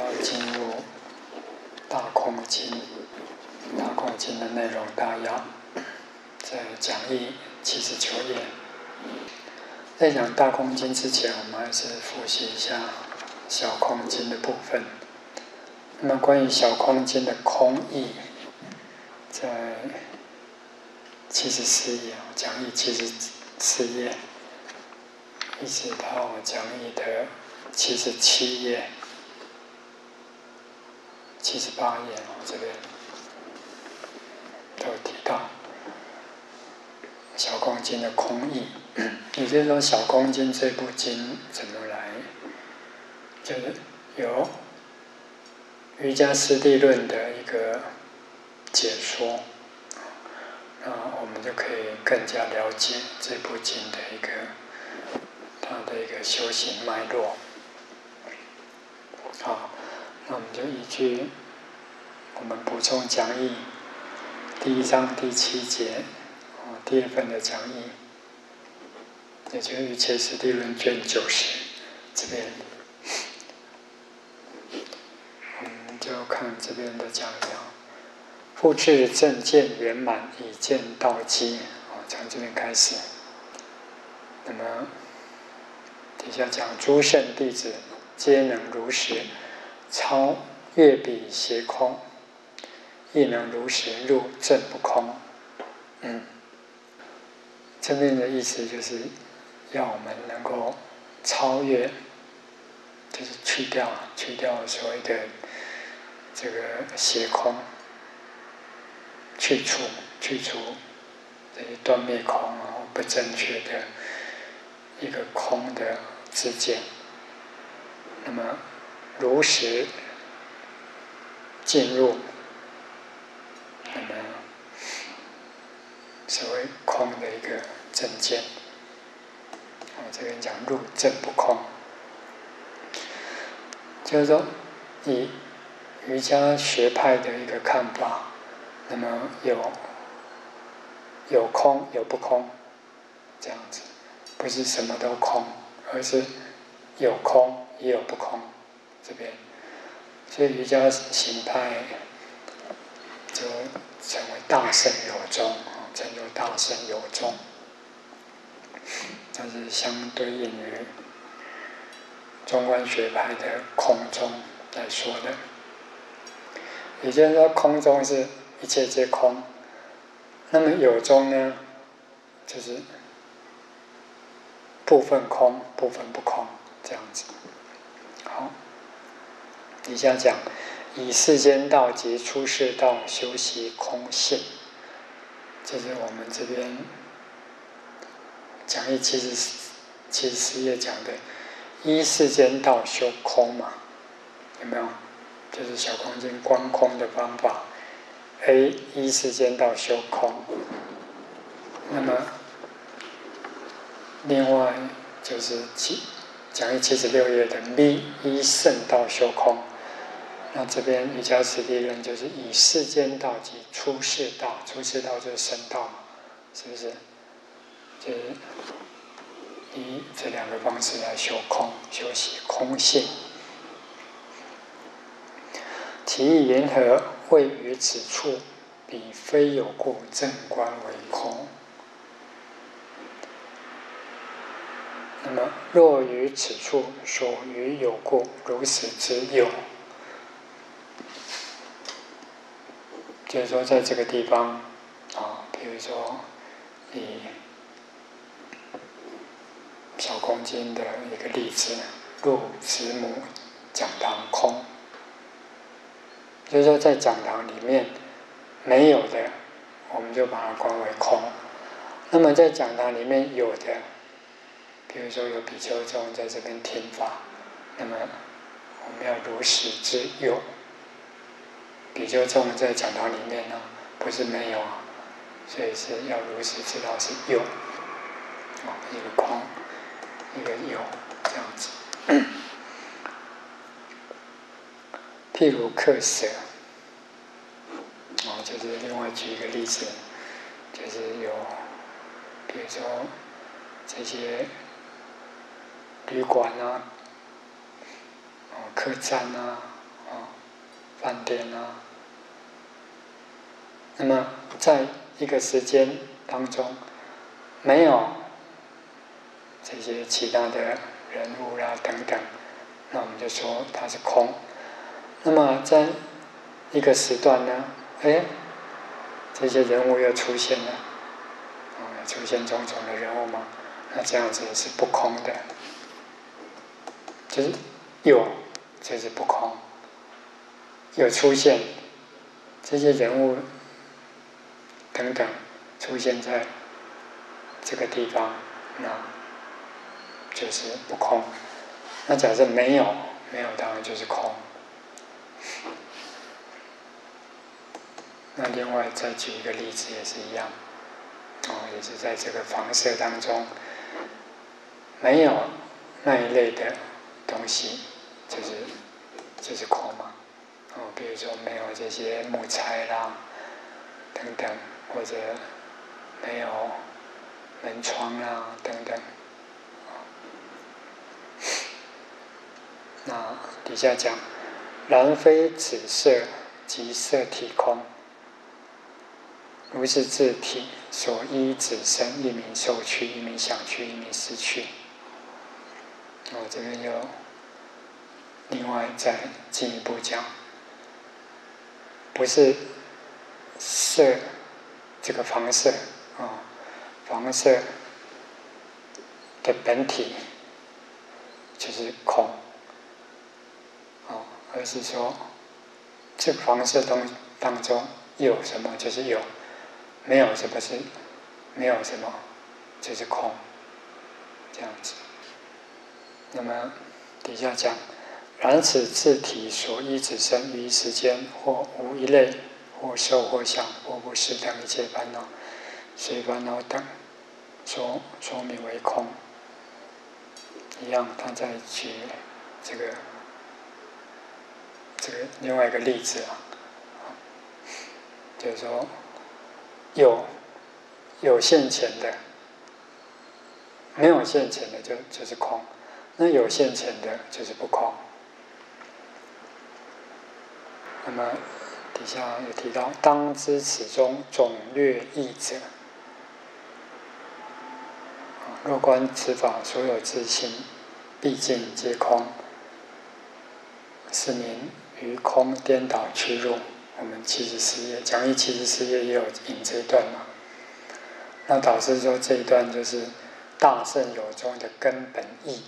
要进入大空经，大空经的内容大要在讲义七十九页。在讲大空经之前，我们还是复习一下小空经的部分。那么关于小空间的空义，在七十四页讲义七十四页，一直到讲义的。七十七页、七十八页啊，这边都提到小空经的空义。也就是说，小空经 这部经怎么来？就是有瑜伽师地论的一个解说，那我们就可以更加了解这部经的一个它的一个修行脉络。好，那我们就依据我们补充讲义第一章第七节，哦，第二份的讲义，也就是《一切实地论》卷九十这边，我们就看这边的讲讲，复制正见圆满，以见道基，哦，从这边开始。那么底下讲诸圣弟子。皆能如实超越彼邪空，亦能如实入正不空。嗯，这边的意思就是要我们能够超越，就是去掉去掉所谓的这个邪空，去除去除这些断灭空啊不正确的一个空的之见。那么，如实进入，那么所谓空的一个正见，我这边讲入正不空，就是说以瑜伽学派的一个看法，那么有有空有不空这样子，不是什么都空，而是有空。也有不空，这边，所以瑜伽行派就成为大圣有宗，成就大圣有宗，但是相对应于中观学派的空中来说的。也就是说，空中是一切皆空，那么有中呢，就是部分空，部分不空，这样子。底下讲以世间道及出世道修习空性，这是我们这边讲义七十七十四页讲的，依世间道修空嘛，有没有？就是小空间观空的方法。A 依世间道修空，那么另外就是七。讲义七十六页的 B 一圣道修空，那这边瑜伽师地论就是以世间道及出世道，出世道就是圣道嘛，是不是？就是以这两个方式来修空，修习空性。其意言何？位于此处，彼非有故，正观为空。那么，若于此处所于有故，如此之有，就是说，在这个地方啊，比如说以小空间的一个例子，入慈母讲堂空，就是说，在讲堂里面没有的，我们就把它观为空；那么在讲堂里面有的。比如说有比丘众在这边听法，那么我们要如实之有。比丘众在讲堂里面呢，不是没有啊，所以是要如实知道是有，啊，一个空，一个有，这样子。譬如克舍，啊，就是另外举一个例子，就是有，比如说这些。旅馆啊，哦，客栈，啊，饭店啊。那么，在一个时间当中，没有这些其他的人物啦等等，那我们就说它是空。那么，在一个时段呢，哎，这些人物又出现了，出现种种的人物嘛，那这样子是不空的，就是有，就是不空，有出现这些人物。等等，出现在这个地方，那就是不空。那假设没有，没有当然就是空。那另外再举一个例子也是一样，哦，也是在这个房舍当中，没有那一类的东西，就是就是空嘛。哦，比如说没有这些木材啦，等等。或者没有门窗啊等等，那底下讲蓝非紫色即色体空，如是自体所依子身，一名受取，一名想取，一名失去。我这边又另外再进一步讲，不是色。这个房色啊，房色的本体就是空啊，而是说这个房舍当当中有什么就是有，没有什么是没有什么就是空，这样子。那么底下讲，然此自体所依之身于时间或无一类。或受或想或不是等一切烦恼，随烦恼等，说说明为空。一样，他在举这个这个另外一个例子啊，就是说有有现前的，没有现前的就就是空，那有现前的就是不空。那么。底下有提到，当知此中总略义者，若观此法所有之心，毕竟皆空，是名于空颠倒屈入。我们七十四页讲义七十四页也有引这一段嘛。那导师说这一段就是大圣有宗的根本义，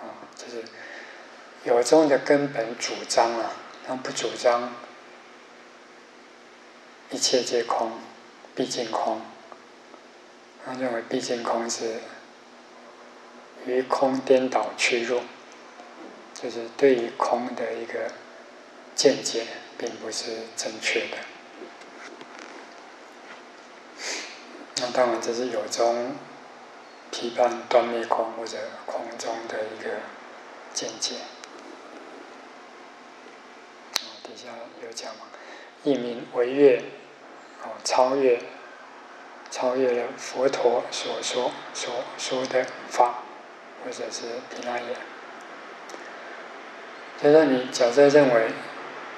啊，就是有宗的根本主张啊，他不主张。一切皆空，毕竟空。他认为毕竟空是于空颠倒屈入，就是对于空的一个见解，并不是正确的。那当然，这是有中批判断灭空或者空中的一个见解。有讲嘛，一名为月。哦，超越，超越了佛陀所说所说的法，或者是平安言。就是你假设认为，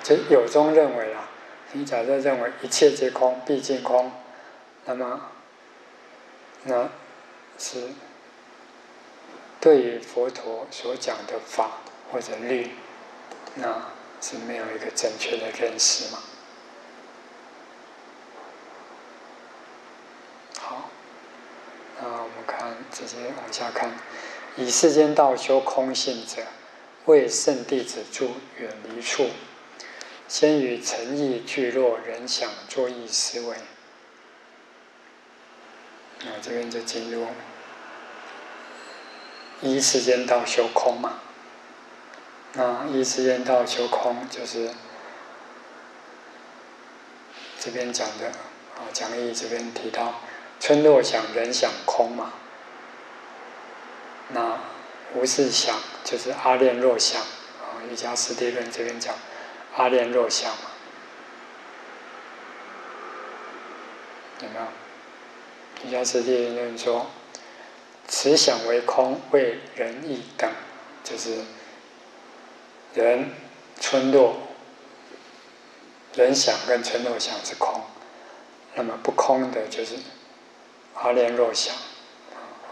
就有中认为啦，你假设认为一切皆空，毕竟空，那么，那是对于佛陀所讲的法或者律，那是没有一个正确的认识嘛。那我们看，直接往下看。以世间道修空性者，为圣弟子住远离处，先于诚意聚落人想作意思维。那这边就进入一世间道修空嘛。那一时间到求空，就是这边讲的啊，讲义这边提到。春若想，人想空嘛。那无事想，就是阿练若想啊。瑜伽师地论这边讲阿练若想嘛，有没有？瑜伽师地论说，此想为空，为人意等，就是人村落人想跟村落想是空，那么不空的就是阿莲若想。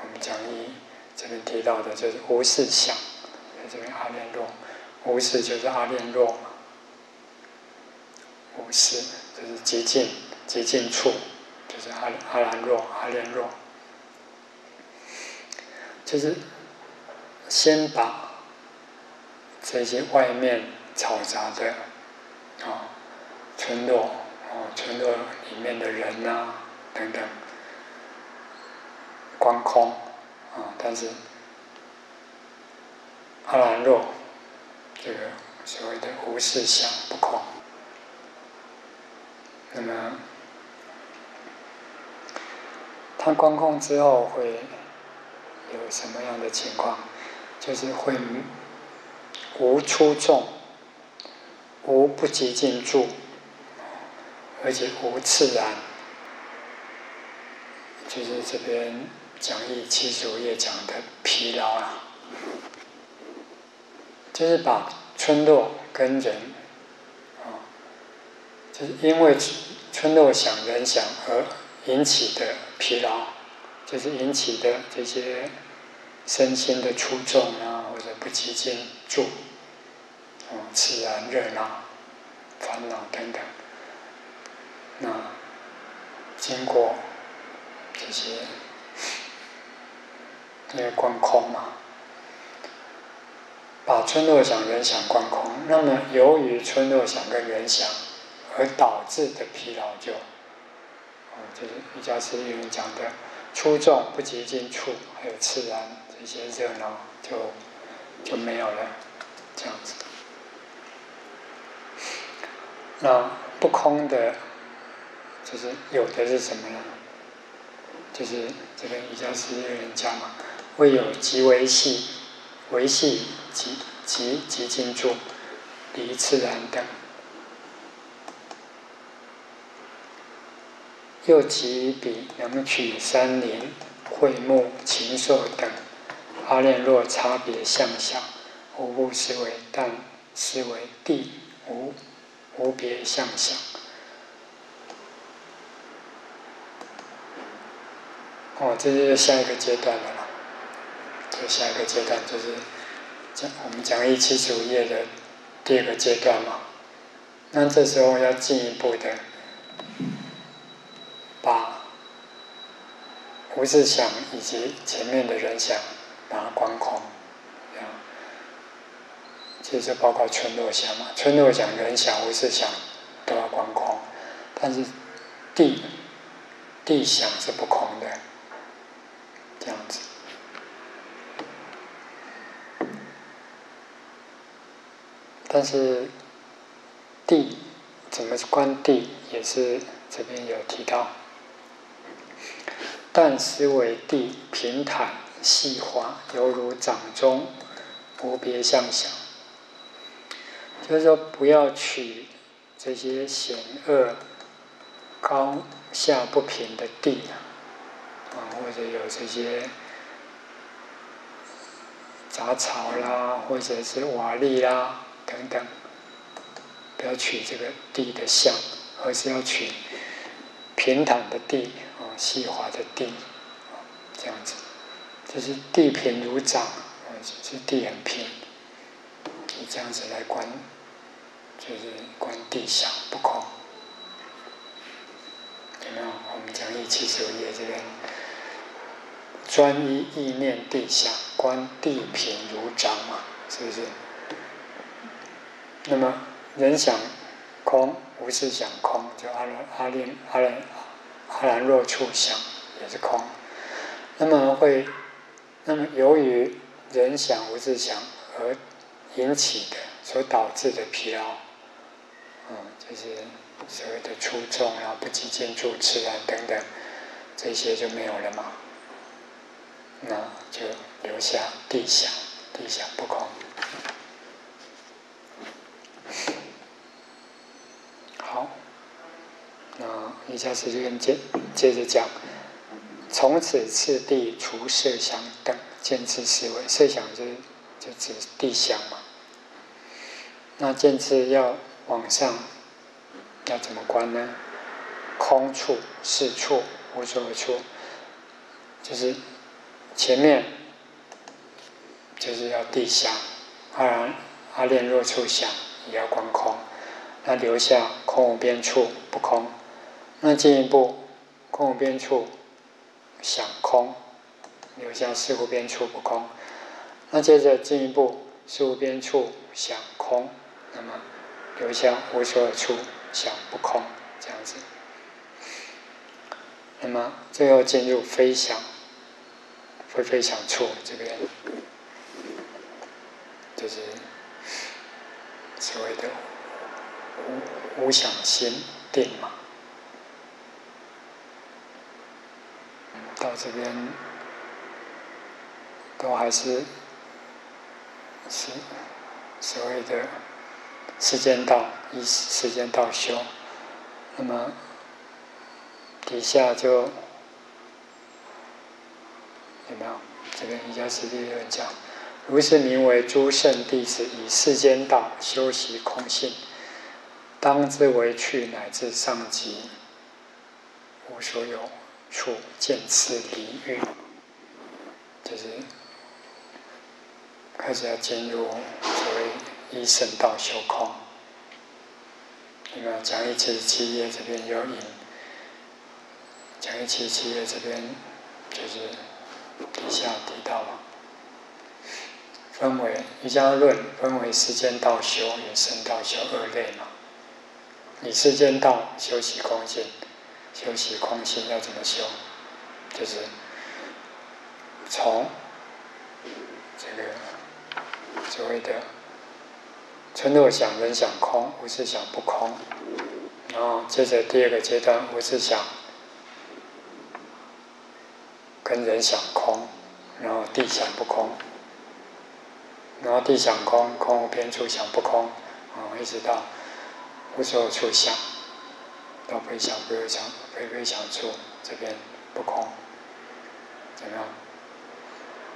我们讲义这边提到的就是无事想，在这边阿莲若，无事就是阿莲若嘛，无事就是极尽极尽处，就是阿阿兰若阿莲若，就是先把这些外面嘈杂的啊村落啊村落里面的人呐等等。观空啊，但是阿兰若这个所谓的无事想不空，那么他观空之后会有什么样的情况？就是会无出众，无不极进住，而且无自然，就是这边。讲义七十五页讲的疲劳啊，就是把村落跟人啊，就是因为村落想人想而引起的疲劳，就是引起的这些身心的出众啊，或者不积极住，啊，自然热闹、烦恼等等，那经过这些。因为观空嘛，把村落想、人想观空，那么由于村落想跟人想而导致的疲劳就，哦，就是瑜伽师里面讲的出众不及进处，还有自然这些热闹就就没有了，这样子。那不空的，就是有的是什么呢？就是这个瑜伽师里面讲嘛。未有即维系、维系即即即静住、离自然等，又极比能取山林、会木、禽兽等阿练若差别相想，无不思维，但思维地无无别相想。哦，这是下一个阶段了。下一个阶段就是讲我们讲一七十五页的第二个阶段嘛，那这时候要进一步的把无事想以及前面的人想把它观空，其实包括村落想嘛，村落想、人想、无事想都要观空，但是地地想是不空的，这样子。但是地怎么观地，也是这边有提到。但思维地平坦细滑，犹如掌中，无别相想。就是说，不要取这些险恶、高下不平的地啊，啊或者有这些杂草啦，或者是瓦砾啦。等等，不要取这个地的相，而是要取平坦的地啊，细滑的地，这样子，就是地平如掌啊，这地很平，你这样子来观，就是观地相不空，有没有？我们讲一七十五页这边，专一意念地相，观地平如掌嘛，是不是？那么人想空，无事想空，就阿兰阿莲阿兰阿兰若处想也是空。那么会，那么由于人想无事想而引起的所导致的疲劳，嗯，就是所谓的出众啊、不积建筑、自然等等，这些就没有了嘛。那就留下地想，地想不空。好，那以下时间接接着讲，从此次第除设想等见之思维，设想就就指地想嘛。那见次要往上，要怎么观呢？空处、是处、无所处，就是前面就是要地下，阿阿练若处想也要观空，那留下空无边处不空，那进一步空无边处想空，留下事无边处不空，那接着进一步事无边处想空。那么留下无所有处，想不空，这样子。那么最后进入飞翔，非非想处这边，就是所谓的无无想心定嘛。到这边都还是是所谓的。时间到，一时间到修，那么底下就有没有？这边瑜伽师弟有讲，如是名为诸圣弟子以世间道修习空性，当之为去乃至上极无所有处见次离欲，就是开始要进入所谓。一圣道修空，那么讲义七七页这边有引，讲义七七页这边就是底下提到了，分为瑜伽论分为世间道修与圣道修二类嘛。你世间道修习空性，修习空性要怎么修？就是从这个所谓的。春若想人想空，无是想不空。然后接着第二个阶段，无是想跟人想空，然后地想不空，然后地想空，空无边处想不空，啊，一直到无所有处想，到非想非想非非想处这边不空，怎么样？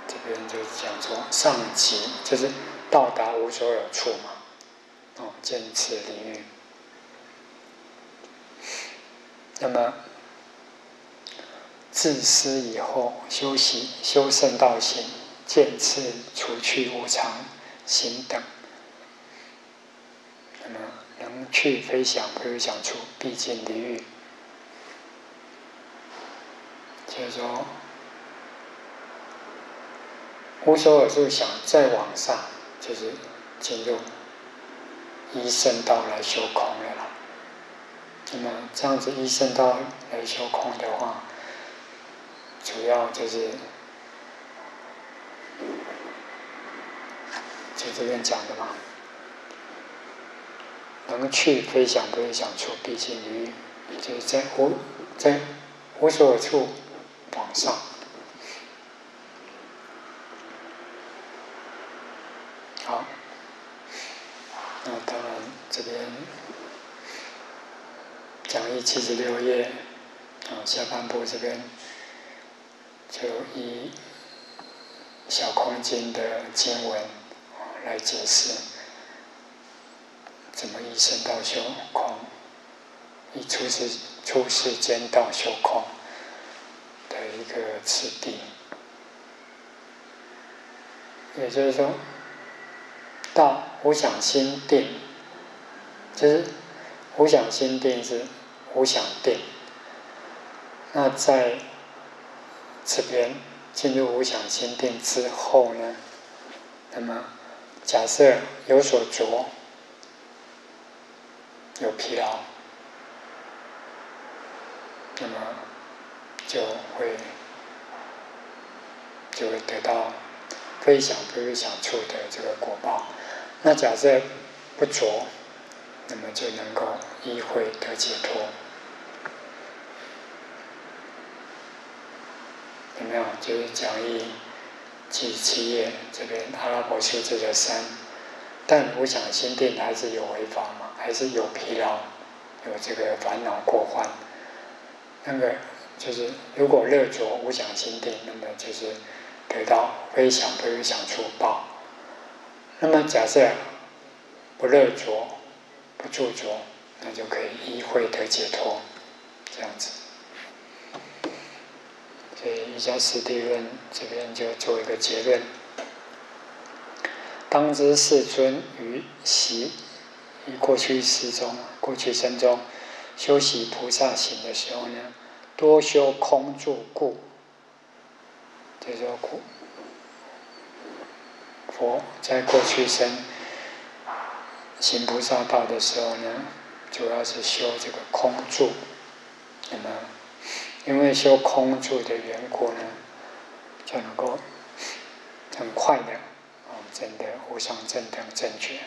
这边就讲说上极就是到达无所有处嘛。哦，见此领域。那么自私以后修行修圣道行，见次除去无常行等，那么能去非想非想出毕竟离欲。就是说，无所有就想再往上，就是进入。一生道来修空了啦。那么这样子一生道来修空的话，主要就是就这边讲的嘛，能去非想不会想处，毕竟于就是在无在无所处往上。好。那当然，这边讲义七十六页啊，下半部这边就以小空间的经文来解释，怎么一生道修空，以出世出世间道修空的一个次第，也就是说。到无想心定，就是无想心定是无想定。那在这边进入无想心定之后呢，那么假设有所着，有疲劳，那么就会就会得到非想非想处的这个果报。那假设不着，那么就能够依会得解脱，有没有？就是讲义七七页这边阿拉伯修这个三，但无想心定还是有违法嘛？还是有疲劳，有这个烦恼过患。那个就是如果热着无想心定，那么就是得到非想非想出报。那么假设不热着，不著着，那就可以依会得解脱，这样子。所以《瑜伽师地论》这边就做一个结论：当知世尊于习于过去世中、过去生中修习菩萨行的时候呢，多修空住故，这叫苦。佛在过去生。行菩萨道的时候呢，主要是修这个空住。那么，因为修空住的缘故呢，就能够很快的啊，证得无上正等正觉。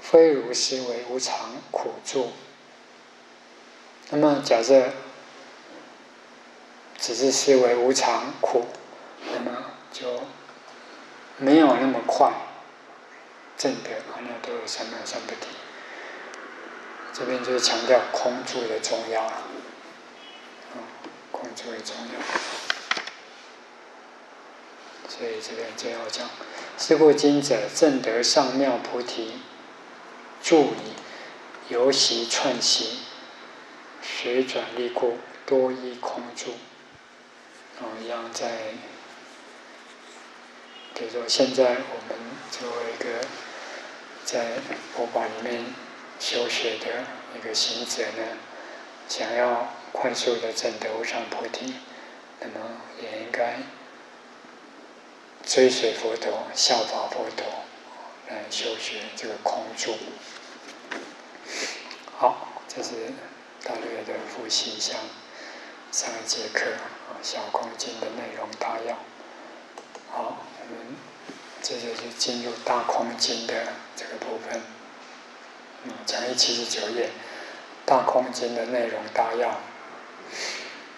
非如是为无常苦住。那么，假设只是思维无常苦，那么就没有那么快。正德阿耨多罗三藐三菩提，这边就是强调空住的重要了。空住的重要，所以这边就要讲：是故今者正德上妙菩提，助以由习串习，随转利故，多依空住。然后一样在，比如说现在我们作为一个。在佛法里面修学的一个行者呢，想要快速的证得无上菩提，那么也应该追随佛陀、效法佛陀来修学这个空住。好，这是大略的复习一下上一节课啊小空间的内容大要。好，我们接着就进入大空间的。这个部分，嗯，讲义七十九页，大空间的内容大要。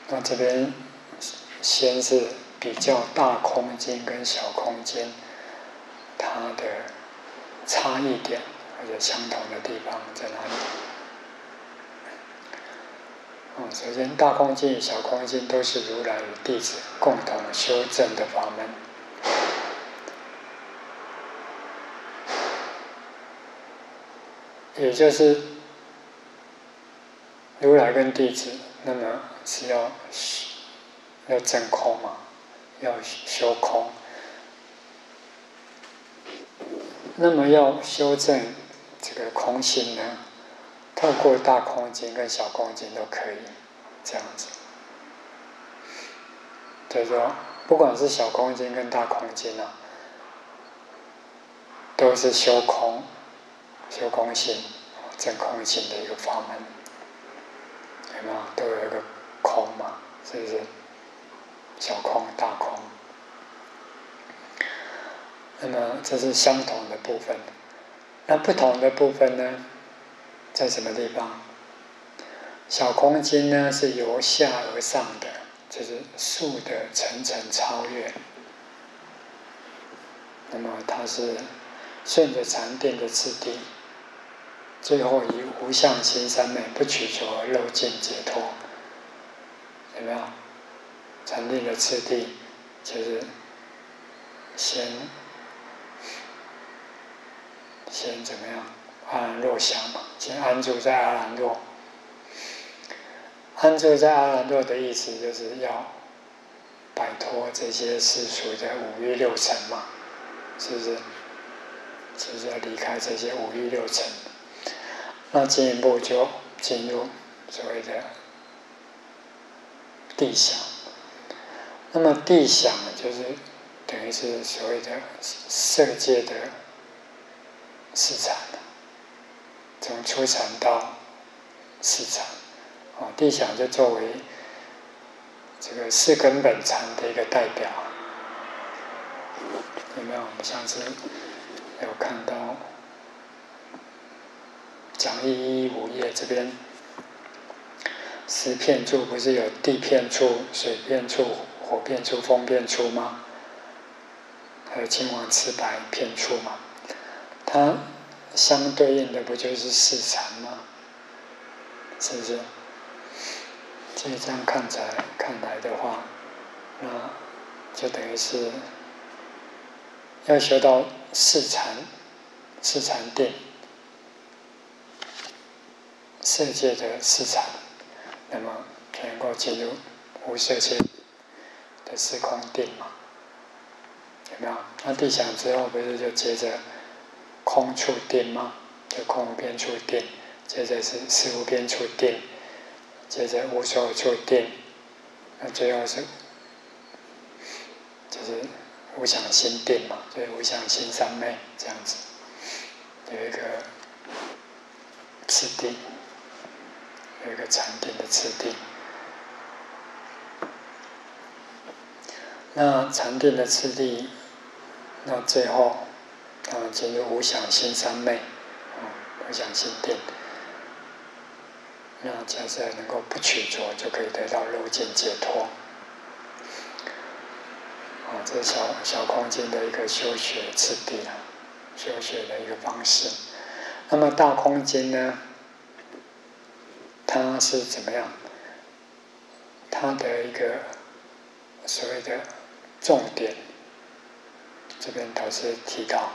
那这边先是比较大空间跟小空间，它的差异点或者相同的地方在哪里？嗯，首先大空间与小空间都是如来与弟子共同修正的法门。也就是如来跟弟子，那么是要要证空嘛，要修空。那么要修正这个空性呢，透过大空间跟小空间都可以这样子。就是说，不管是小空间跟大空间啊，都是修空。修空性、真空性的一个法门，有没有？都有一个空嘛，是不是？小空、大空。那么这是相同的部分，那不同的部分呢，在什么地方？小空间呢是由下而上的，就是速的层层超越。那么它是顺着禅定的次第。最后以无相心三昧不取着肉尽解脱，有没有？禅定的次第就是先先怎么样？阿兰若想嘛，先安住在阿兰若。安住在阿兰若的意思就是要摆脱这些世俗的五欲六尘嘛，是不是？就是要离开这些五欲六尘？那进一步就进入所谓的地想，那么地想就是等于是所谓的色界的市场，从初禅到市场，啊，地想就作为这个四根本禅的一个代表，有没有？我们上次有看到。讲义一五页这边，十片处不是有地片处、水片处、火片处、风片处吗？还有青黄赤白片处嘛？它相对应的不就是四禅吗？是不是？所以这样看起来看来的话，那就等于是要修到四禅，四禅定，世界的四禅，那么能够进入无色界的四空定嘛？有没有？那地想之后，不是就接着空处定嘛？就空边处定，接着是事无边处定，接着无所处定，那最后是就是无想心定嘛？所以无想心三昧这样子，有一个次第，有一个禅定的次第。那禅定的次第。那最后，啊，进入无想心三昧，啊，无想心定。那假设能够不取着，就可以得到肉尽解脱。啊，这是小小空间的一个修学次第啊，修学的一个方式。那么大空间呢？它是怎么样？它的一个所谓的重点。这边导师提到，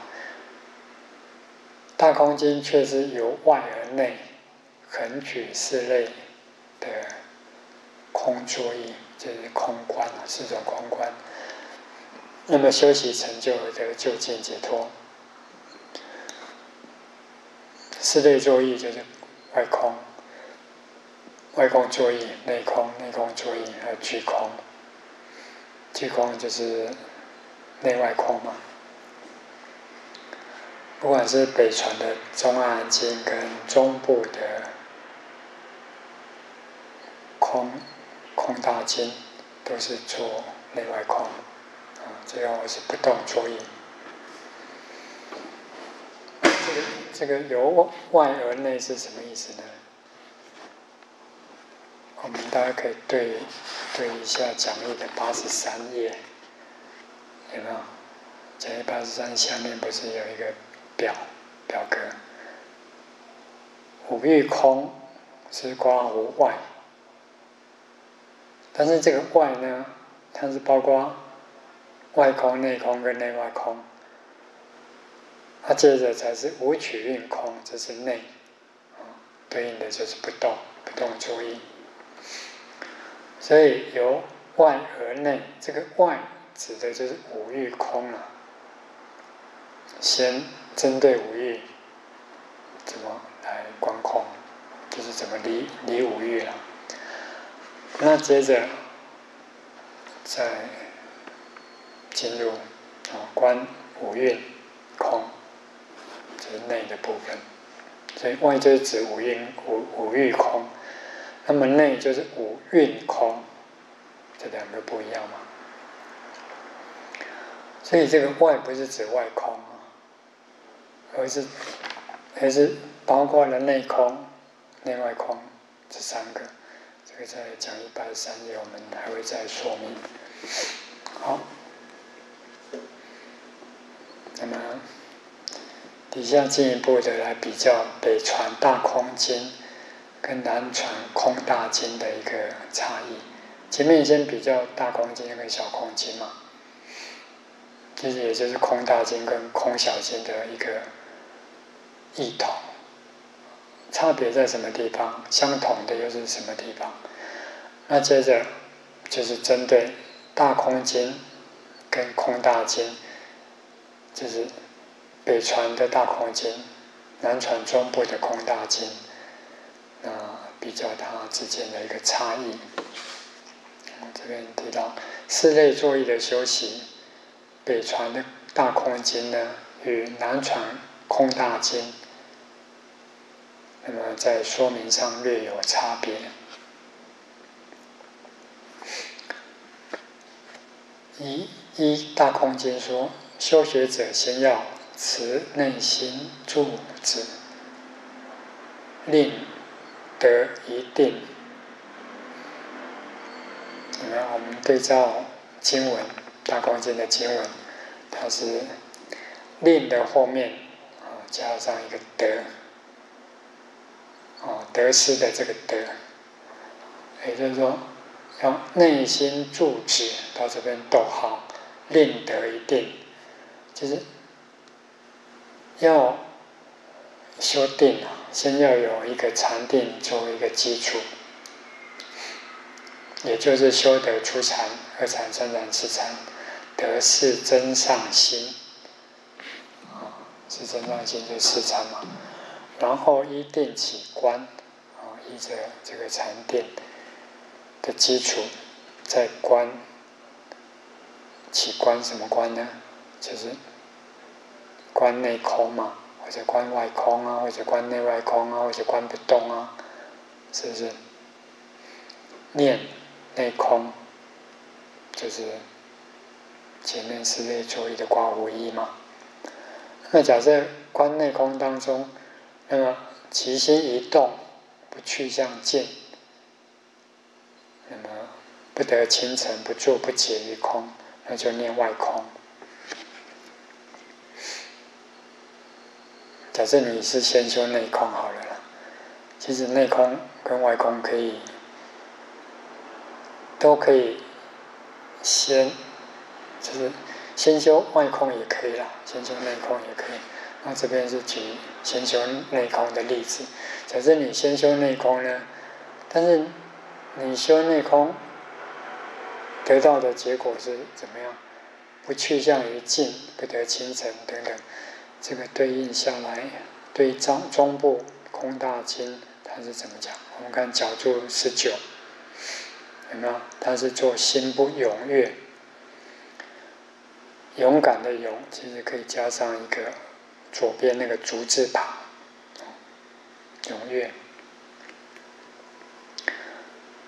大空间却是由外而内横举四类的空作意，就是空观啊，四种空观。那么修习成就的就近解脱，四类作意就是外空、外空作意、内空、内空作意，还有虚空。虚空就是。内外空嘛，不管是北传的中阿经跟中部的空空大经，都是做内外空，啊，最后是不动作意。这个这个由外而内是什么意思呢？我们大家可以对对一下讲义的八十三页。有没有？在八十三下面不是有一个表表格？五欲空是光无外，但是这个外呢，它是包括外空、内空跟内外空。它接着才是无取运空，这是内，对应的就是不动，不动作意。所以由外而内，这个外。指的就是五欲空啊。先针对五欲，怎么来观空，就是怎么离离五欲了。那接着再进入啊观五蕴空，这是内的部分。所以外就是指五蕴五五欲空，那么内就是五蕴空，这两个不一样嘛。所以这个外不是指外空，而是还是包括了内空、内外空这三个。这个在讲一百三页，我们还会再说明。好，那么底下进一步的来比较北传大空经跟南传空大经的一个差异。前面先比较大空经跟小空经嘛。其实也就是空大经跟空小经的一个异同，差别在什么地方？相同的又是什么地方？那接着就是针对大空经跟空大经，就是北传的大空经，南传中部的空大经，那比较它之间的一个差异。这边提到室内座椅的休息。北传的大空经呢，与南传空大经，那么在说明上略有差别。一一大空经说，修学者先要持内心住止，令得一定。那么我们对照经文。大空间的经文，它是令的后面啊加上一个得，哦得失的这个得，也就是说，要内心住止到这边逗号，令得一定，就是要修定啊，先要有一个禅定作为一个基础，也就是修得出禅、二禅、三禅、四禅，得是真上心。啊，是真上心就四禅嘛。然后依定起观啊，依着这个禅定的基础，再观起观什么观呢？就是观内空嘛，或者观外空啊，或者观内外空啊，或者观不动啊，是不是？念内空，就是前面是内作一的刮胡一嘛。那假设观内空当中，那么其心一动，不去向见，那么不得清晨，不住不解于空，那就念外空。假设你是先修内空好了啦，其实内空跟外空可以都可以先，就是先修外空也可以啦，先修内空也可以。那这边是举先修内空的例子。假设你先修内空呢，但是你修内空得到的结果是怎么样？不去向于静，不得清晨等等。这个对应下来，对中中部空大经，它是怎么讲？我们看角注十九，有没有？它是做心不踊跃，勇敢的勇，其实可以加上一个左边那个竹字旁，踊跃，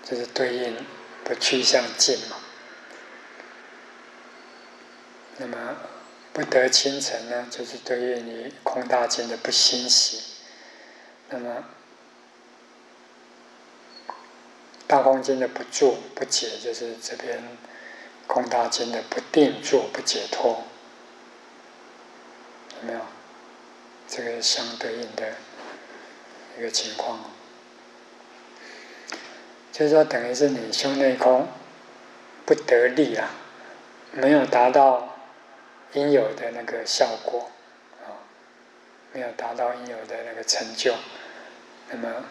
这是对应不趋向静嘛？那么。不得清晨呢，就是对应于空大经的不欣喜；那么大空经的不住不解，就是这边空大经的不定住不解脱，有没有？这个相对应的一个情况，就是说，等于是你修内空不得力啊，没有达到。应有的那个效果啊，没有达到应有的那个成就，那么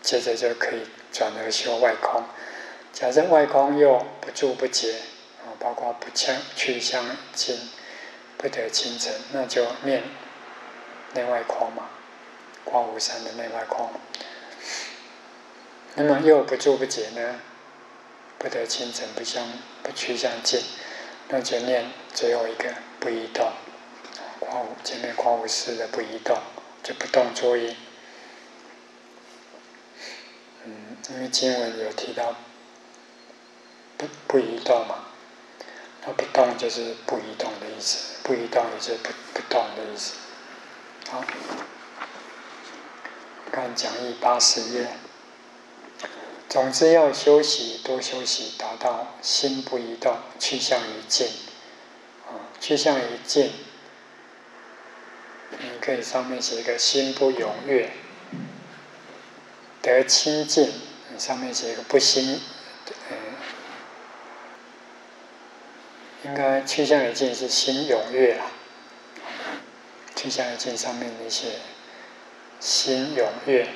接着就可以转而修外空。假设外空又不住不解啊，包括不向去向进，不得清晨，那就念内外空嘛，光无三的内外空。那么又不住不解呢，不得清晨，不相不趋向进。那就念最后一个不移动，光无前面光无四的不移动，就不动作业。嗯，因为经文有提到不不移动嘛，那不动就是不移动的意思，不移动也是不不动的意思。好，看讲义八十页。总之要休息，多休息，达到心不移动，趋向于静。啊，趋向于静，你可以上面写一个心不踊跃，得清净。你上面写一个不心，嗯，应该趋向于静是心踊跃啊。趋向于静上面你写心踊跃。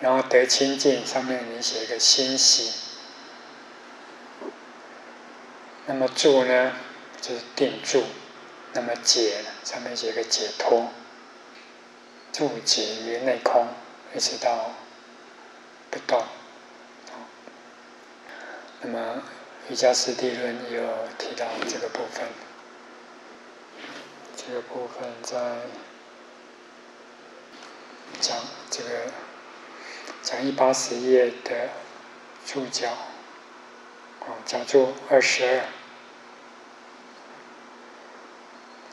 然后得清净，上面你写一个欣喜。那么住呢，就是定住。那么解，上面写个解脱。住解于内空，一直到不动。那么瑜伽师地论也有提到这个部分。这个部分在讲这个。讲一八十页的注脚，哦，讲注二十二，《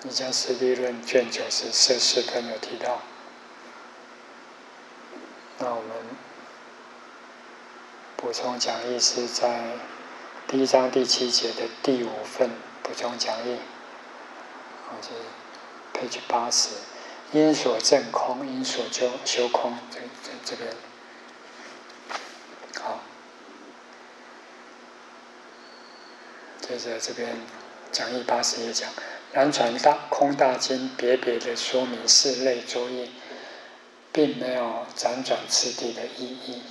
瑜伽师地论》卷九十四四分有提到。那我们补充讲义是在第一章第七节的第五份补充讲义，哦，是 page 八十，因所证空，因所修修空，这这这边。好接着这边讲义八十页讲，南传大空大经别别的说明四类作业，并没有辗转次第的意义。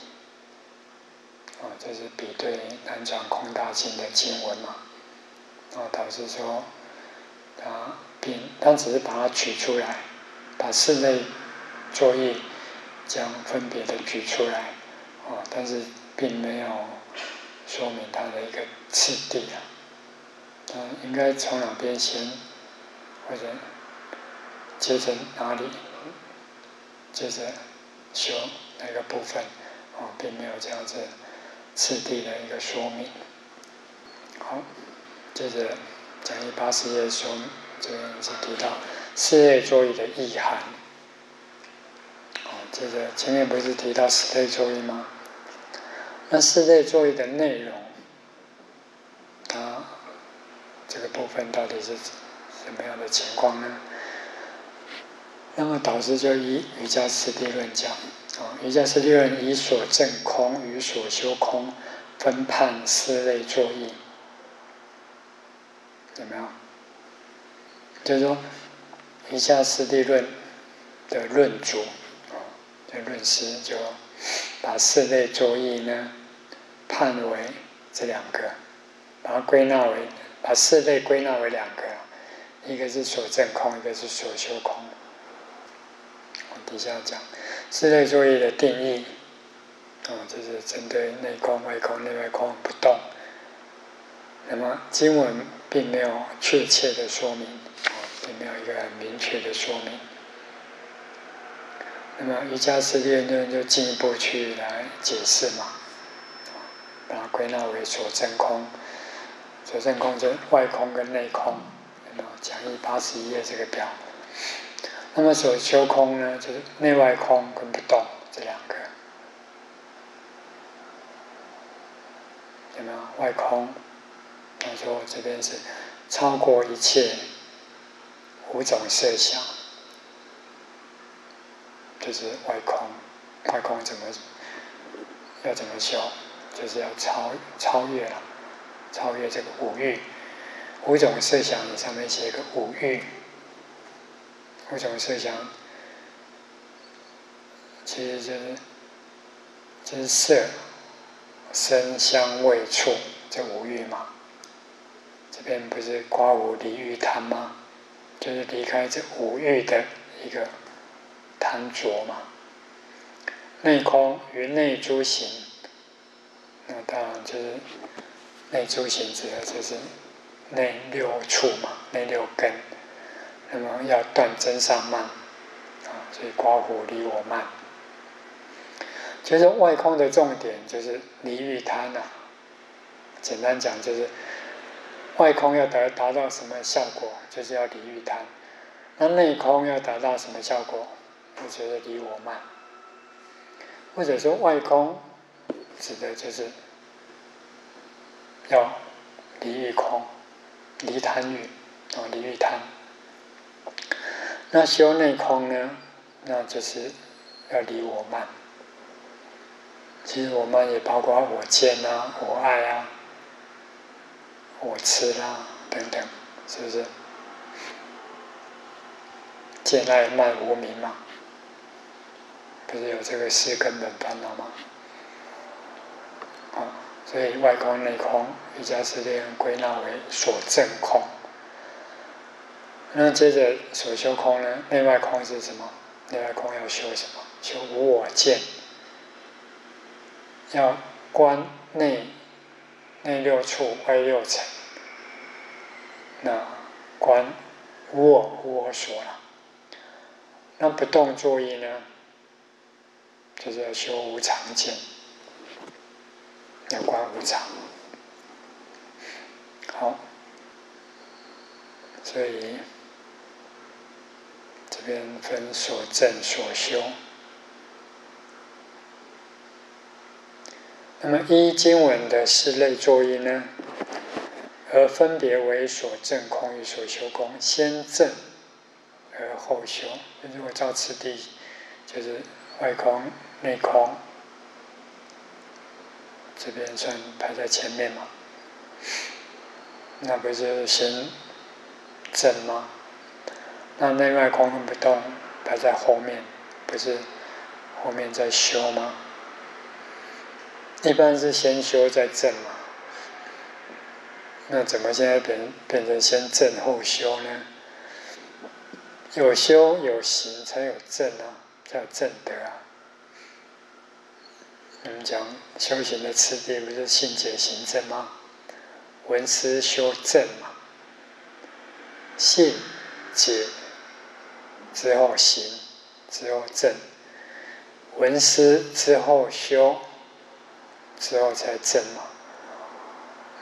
啊，这是比对南传空大经的经文嘛？啊，导师说，他并他只是把它取出来，把四类作业将分别的取出来，啊，但是并没有说明它的一个次第啊。嗯，应该从哪边先？或者接着哪里，接着修哪个部分，哦，并没有这样子次第的一个说明。好，接着讲一八十页说明，这边是提到四类作业的意涵。哦，这个前面不是提到四类作业吗？那四类作业的内容，它这个部分到底是？什么样的情况呢？那么导师就以瑜伽师地论讲啊，瑜伽师地论以所证空与所修空分判四类作业，有没有？就是说瑜伽师地论的论主啊，这论师就把四类作业呢判为这两个，把它归纳为把四类归纳为两个。一个是所证空，一个是所修空。我底下讲四类作业的定义，啊，就是针对内空、外空、内外空不动。那么经文并没有确切的说明，没有一个很明确的说明。那么瑜伽师地论就进一步去来解释嘛，把它归纳为所真空，所真空就外空跟内空。讲义八十一页这个表，那么所修空呢，就是内外空跟不动这两个，有没有外空？他说这边是超过一切五种色想，就是外空。外空怎么要怎么修？就是要超超越了，超越这个五欲。五种色想，你上面写个五欲。五种设想，其实就是就是色、声、香、味、触这五欲嘛。这边不是刮五离欲贪吗？就是离开这五欲的一个贪着嘛。内空与内诸行，那当然就是内诸行指的就是。内六处嘛，内六根，那么要断真上慢，啊，所以刮胡离我慢。其实外空的重点就是离欲贪呐。简单讲就是，外空要达达到什么效果，就是要离欲贪；那内空要达到什么效果，就是离我慢。或者说外空指的就是要离欲空。离贪欲，啊，离欲贪。那修内空呢？那就是要离我慢。其实我慢也包括我见啊，我爱啊，我吃啦等等，是不是？见爱慢无明嘛，不是有这个四根本烦恼吗？啊。所以外空内空，瑜伽师这样归纳为所证空。那接着所修空呢？内外空是什么？内外空要修什么？修无我见，要观内内六处，外六尘。那观无我无我所了。那不动作业呢？就是要修无常见。要观无常，好，所以这边分所证所修。那么依经文的四类作业呢，而分别为所证空与所修空，先证而后修。如果照次第，就是外空、内空。这边算排在前面嘛？那不是先正吗？那内外空不动排在后面，不是后面在修吗？一般是先修再正嘛。那怎么现在变变成先正后修呢？有修有行才有正啊，才有正德啊。我们讲修行的次第不是信解行正吗？闻思修正嘛，信解之后行之后正，闻思之后修之后才正嘛。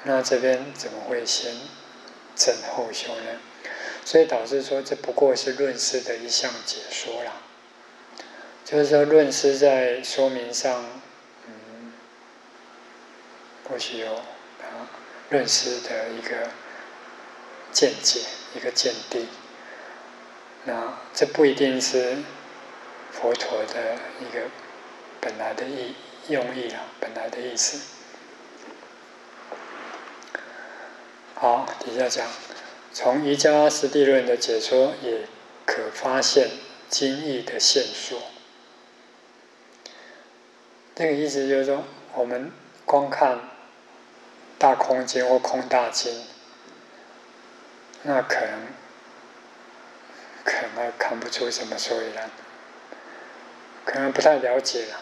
那这边怎么会先正后修呢？所以导致说这不过是论师的一项解说啦。就是说论师在说明上。嗯或许有啊，论师的一个见解，一个见地。那这不一定是佛陀的一个本来的意义用意啊，本来的意思。好，底下讲，从瑜伽师地论的解说，也可发现经义的线索。这个意思就是说，我们光看。大空经或空大经，那可能可能看不出什么所以然，可能不太了解了，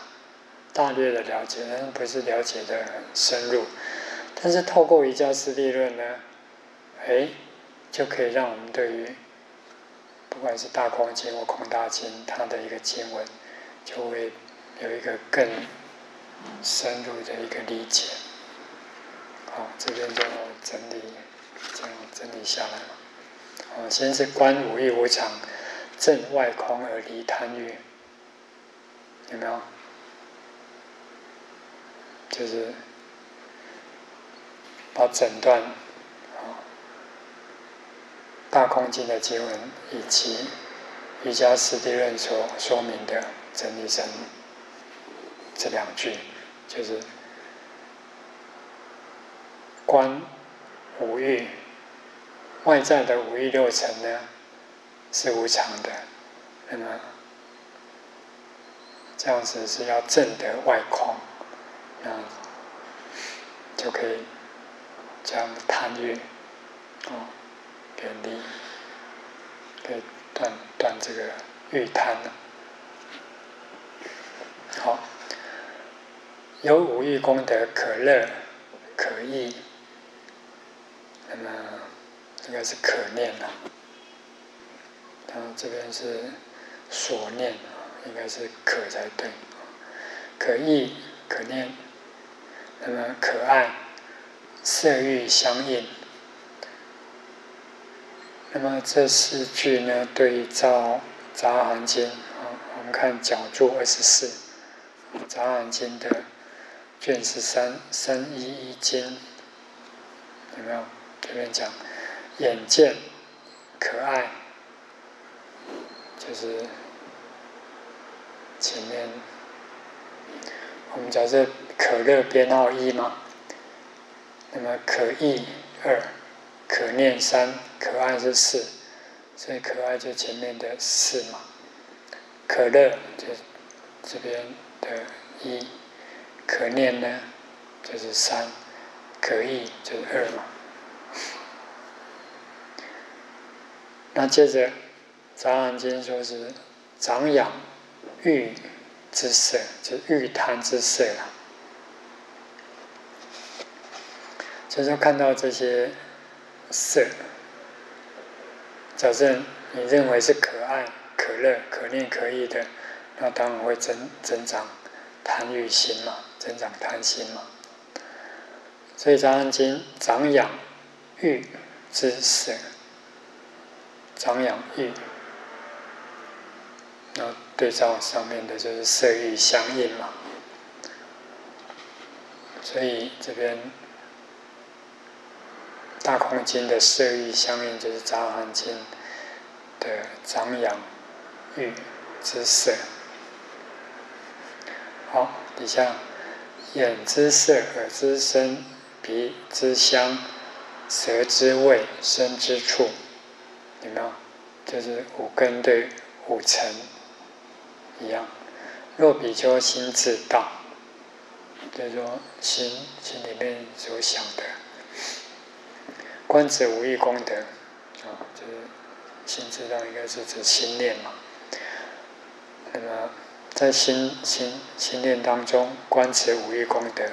大略的了解，但不是了解的很深入。但是透过瑜伽师地论呢，哎，就可以让我们对于不管是大空经或空大经，它的一个经文，就会有一个更深入的一个理解。好，这边就整理，这样整理下来了。哦，先是观无欲无常，正外空而离贪欲，有没有？就是把整段啊大空经的经文以及瑜伽师地论所说明的整理成这两句，就是。观五欲，外在的五欲六尘呢是无常的，那么这样子是要证得外空，那就可以将贪欲哦远离，可以断断这个欲贪了。好，有五欲功德，可乐可意。那么应该是可念了，它这边是所念应该是可才对，可意可念，那么可爱，色欲相应，那么这四句呢对照《杂含经》啊，我们看角注二十四，《杂含经》的卷十三三一一经，有没有？这边讲，眼见可爱，就是前面我们讲这可乐编号一嘛，那么可意二，可念三，可爱是四，所以可爱就前面的四嘛，可乐就这边的一，可念呢就是三，可意就是二嘛。那接着，《杂行经》说是长养欲之色，就是欲贪之色啊。就是看到这些色，假设你认为是可爱、可乐、可念、可意的，那当然会增增长贪欲心嘛，增长贪心嘛。所以《杂行经》长养欲之色。长养欲，那对照上面的就是色欲相应嘛，所以这边大空经的色欲相应就是杂含经的张扬欲之色。好，底下眼之色，耳之声，鼻之香，舌之味，身之触。有没有？就是五根对五尘一样。若比丘心自道，就是说心心里面所想的，观指无欲功德。啊，就是心智上应该是指心念嘛。那么在心心心念当中观持五欲功德，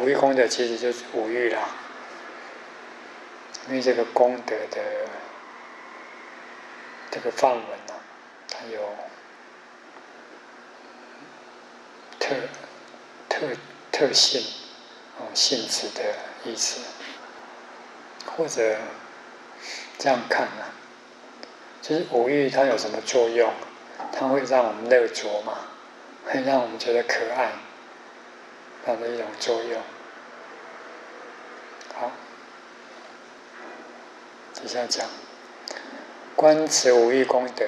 五欲功德其实就是五欲啦，因为这个功德的这个范文呢，它有特特特性哦性质的意思，或者这样看啊，就是五欲它有什么作用？它会让我们乐着嘛，会让我们觉得可爱，它的一种作用。好，接下讲，观持无欲功德，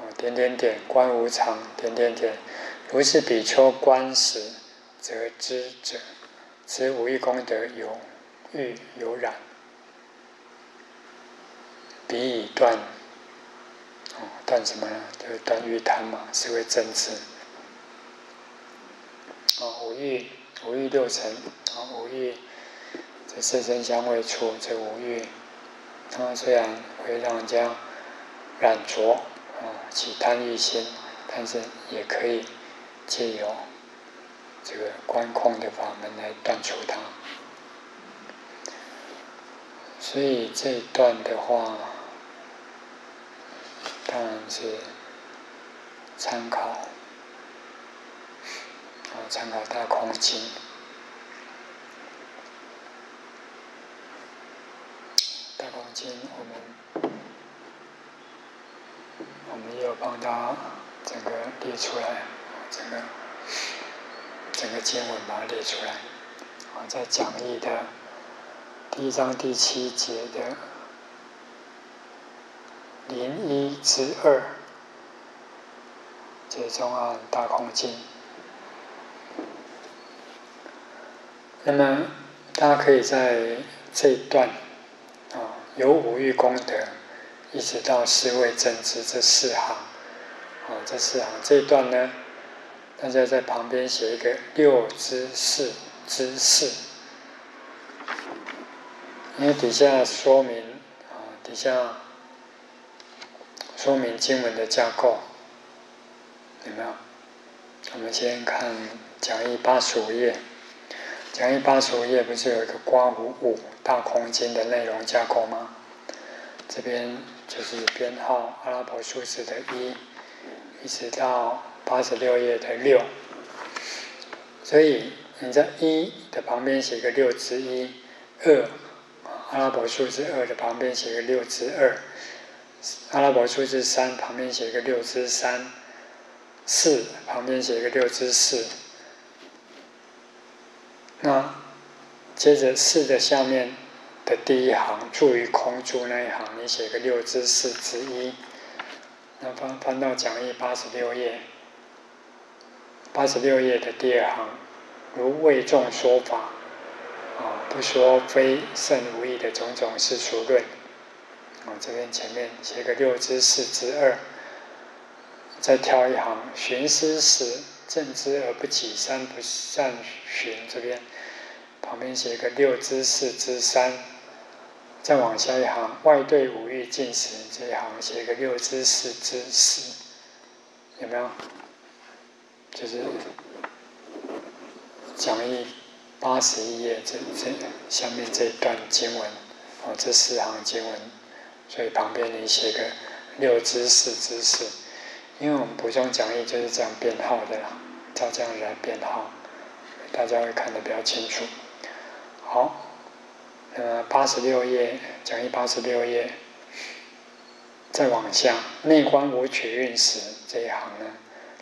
哦，点点点，观无常，点点点，如是比丘观时，则知者，此无欲功德有欲有染，彼以断。哦断什么呢？就是断欲贪嘛，是为正知。啊，五欲，五欲六尘，啊，五欲，这色身香味触，这五欲，它虽然会让人家染着，啊，起贪欲心，但是也可以借由这个观空的法门来断除它。所以这一段的话。当然是参考，啊，参考大空经。大空经，我们我们也有帮他整个列出来，整个整个经文把它列出来，啊，在讲义的第一章第七节的。零一之二，这中啊大空经。那么大家可以在这一段啊，有五欲功德，一直到四位正知这四行啊，这四行这一段呢，大家在旁边写一个六之四之四，因为底下说明啊，底下。说明经文的架构有没有？我们先看讲义八十五页。讲义八十五页不是有一个刮五五大空间的内容架构吗？这边就是编号阿拉伯数字的一，一直到八十六页的六。所以你在一的旁边写个六之一，二阿拉伯数字二的旁边写个六之二。阿拉伯数字三旁边写一个六之三，四旁边写一个六之四。那接着四的下面的第一行注于空注那一行，你写个六之四之一。那翻翻到讲义八十六页，八十六页的第二行，如魏众说法，啊，不说非圣无义的种种世俗论。我这边前面写个六之四之二，再挑一行寻思时正之而不起三不善寻，这边旁边写个六之四之三，再往下一行外对五欲进时这一行写个六之四之四，有没有？就是讲义八十一页这这下面这一段经文，哦，这四行经文。所以旁边你写个六之四之四，因为我们补充讲义就是这样编号的啦，照这样来编号，大家会看得比较清楚。好，那么八十六页讲义八十六页，再往下内观无取运时这一行呢，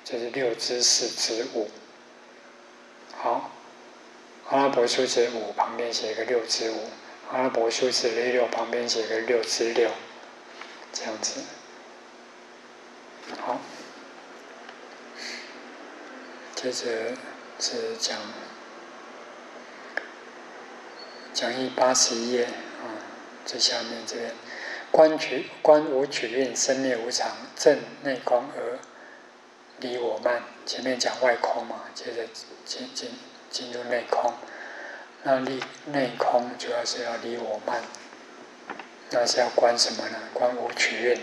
就是六之四之五。好，阿拉伯数字五旁边写一个六之五。阿拉伯数字六旁边写个六之六，这样子。好，接着是讲讲义八十一页啊，最下面这边，观取观无取运，生灭无常，正内空而离我慢。前面讲外空嘛，接着进进进入内空。那离内空主要是要离我慢，那是要观什么呢？观无取运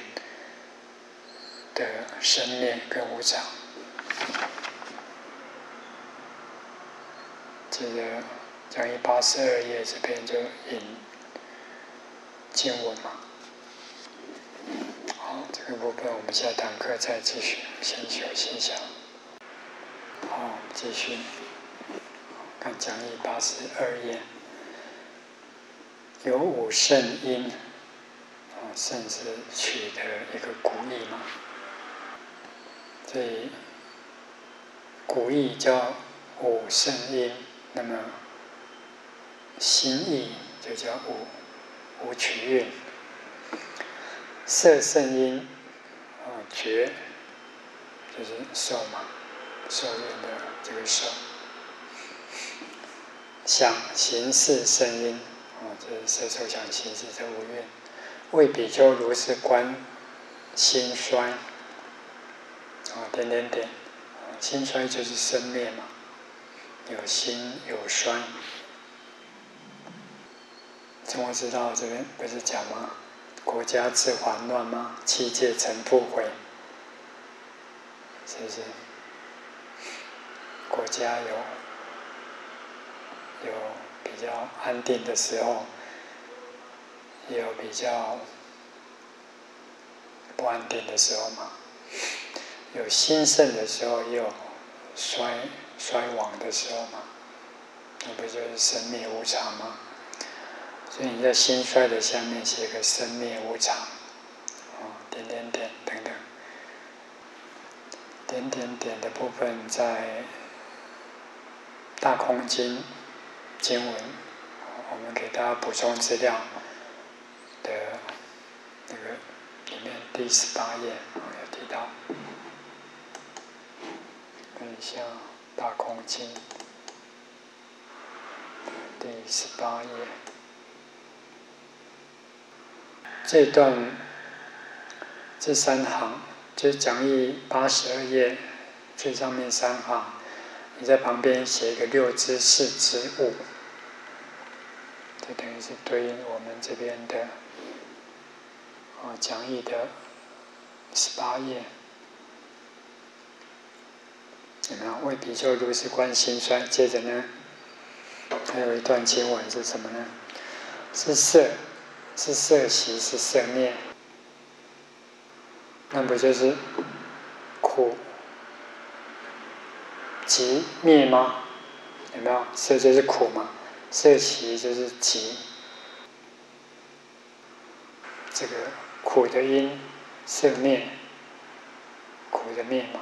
的生灭跟无常。这个讲一八十二页这边就引经文嘛。好，这个部分我们下堂课再继续，先休息一下。好，继续。看讲义八十二页，有五圣音，啊，圣是取得一个古意嘛，所以古义叫五圣音，那么新义就叫五五取韵，色圣音啊觉就是受嘛，受孕的这个受。想形式声音，啊，这是色受想行识这五蕴。为比丘如是观心衰，啊，点点点，心衰就是生灭嘛，有心有衰。怎么知道这边不是讲吗？国家自缓乱吗？七界成不毁，是不是？国家有。有比较安定的时候，也有比较不安定的时候嘛。有兴盛的时候，也有衰衰亡的时候嘛。那不就是生灭无常吗？所以你在兴衰的下面写个生灭无常，哦，点点点等等，点点点的部分在大空经。经文，我们给大家补充资料的那个里面第十八页有提到，看一下大空经第十八页这段这三行，就是讲义八十二页最上面三行，你在旁边写一个六之四之五。这等于是对应我们这边的哦讲义的十八页，怎么样？为比丘如是观心衰。接着呢，还有一段经文是什么呢？是色，是色习，是色灭。那不就是苦集灭吗？有没有？色就是苦嘛。色起就是集，这个苦的因色灭，苦的灭嘛，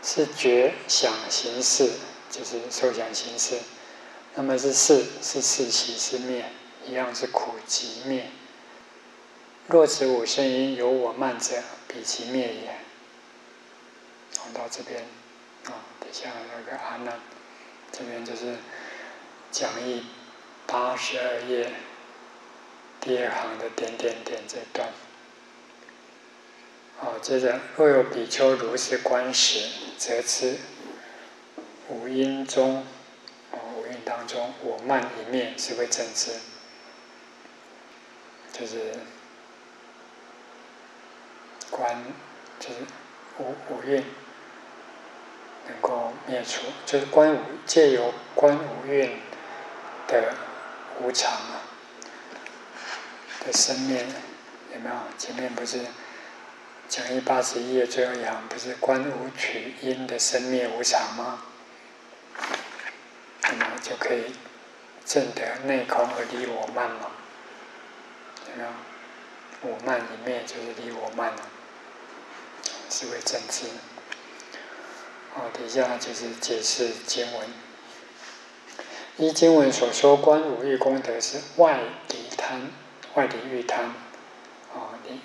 是觉想行识，就是受想行识。那么是四是四起是灭，一样是苦集灭。若此五圣因有我慢者，彼其灭也。好，到这边啊，底下那个阿难，这边就是。讲义八十二页第二行的点点点这段，好，接着若有比丘如是观时，则知五阴中，哦，五蕴当中，我慢一灭是为正知，就是观，就是五五蕴能够灭除，就是观五借由观五蕴。的无常啊，的生灭有没有？前面不是讲一八十一页最后一行，不是观无取因的生灭无常吗？那么就可以证得内空而离我慢嘛？有没有？我慢一灭就是离我慢了，是为正知。好，底下就是解释经文。依经文所说，观五欲功德是外离贪，外离欲贪，啊，你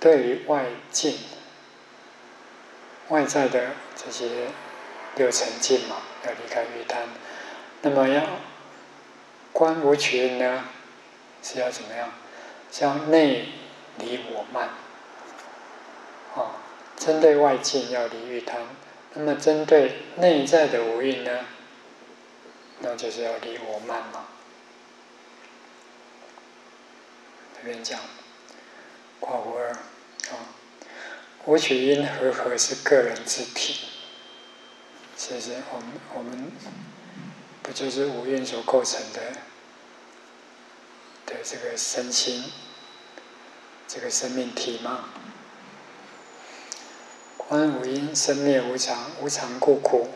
对于外境、外在的这些六尘境嘛，要离开欲贪。那么要观五取呢？是要怎么样？向内离我慢，啊，针对外境要离欲贪，那么针对内在的无蕴呢，那就是要离我慢嘛。这边讲，括弧二啊，五取因和合是个人之体，是不是？我们我们不就是五蕴所构成的的这个身心，这个生命体吗？观五因生灭无常，无常故苦，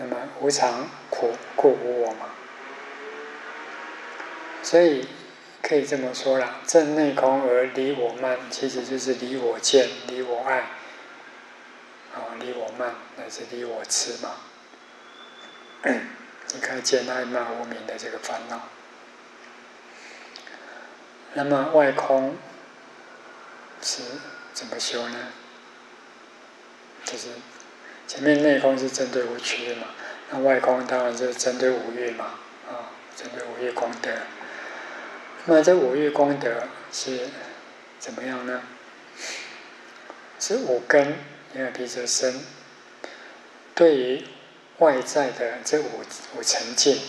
那么无常苦故无我嘛？所以。可以这么说了，正内空而离我慢，其实就是离我见、离我爱，啊，离我慢，那是离我痴嘛。你看见爱慢无明的这个烦恼。那么外空是怎么修呢？就是前面内空是针对无趣嘛，那外空当然是针对五欲嘛，啊，针对五欲功德。那这五欲功德是怎么样呢？是五根，因为比较深。对于外在的这五五层境，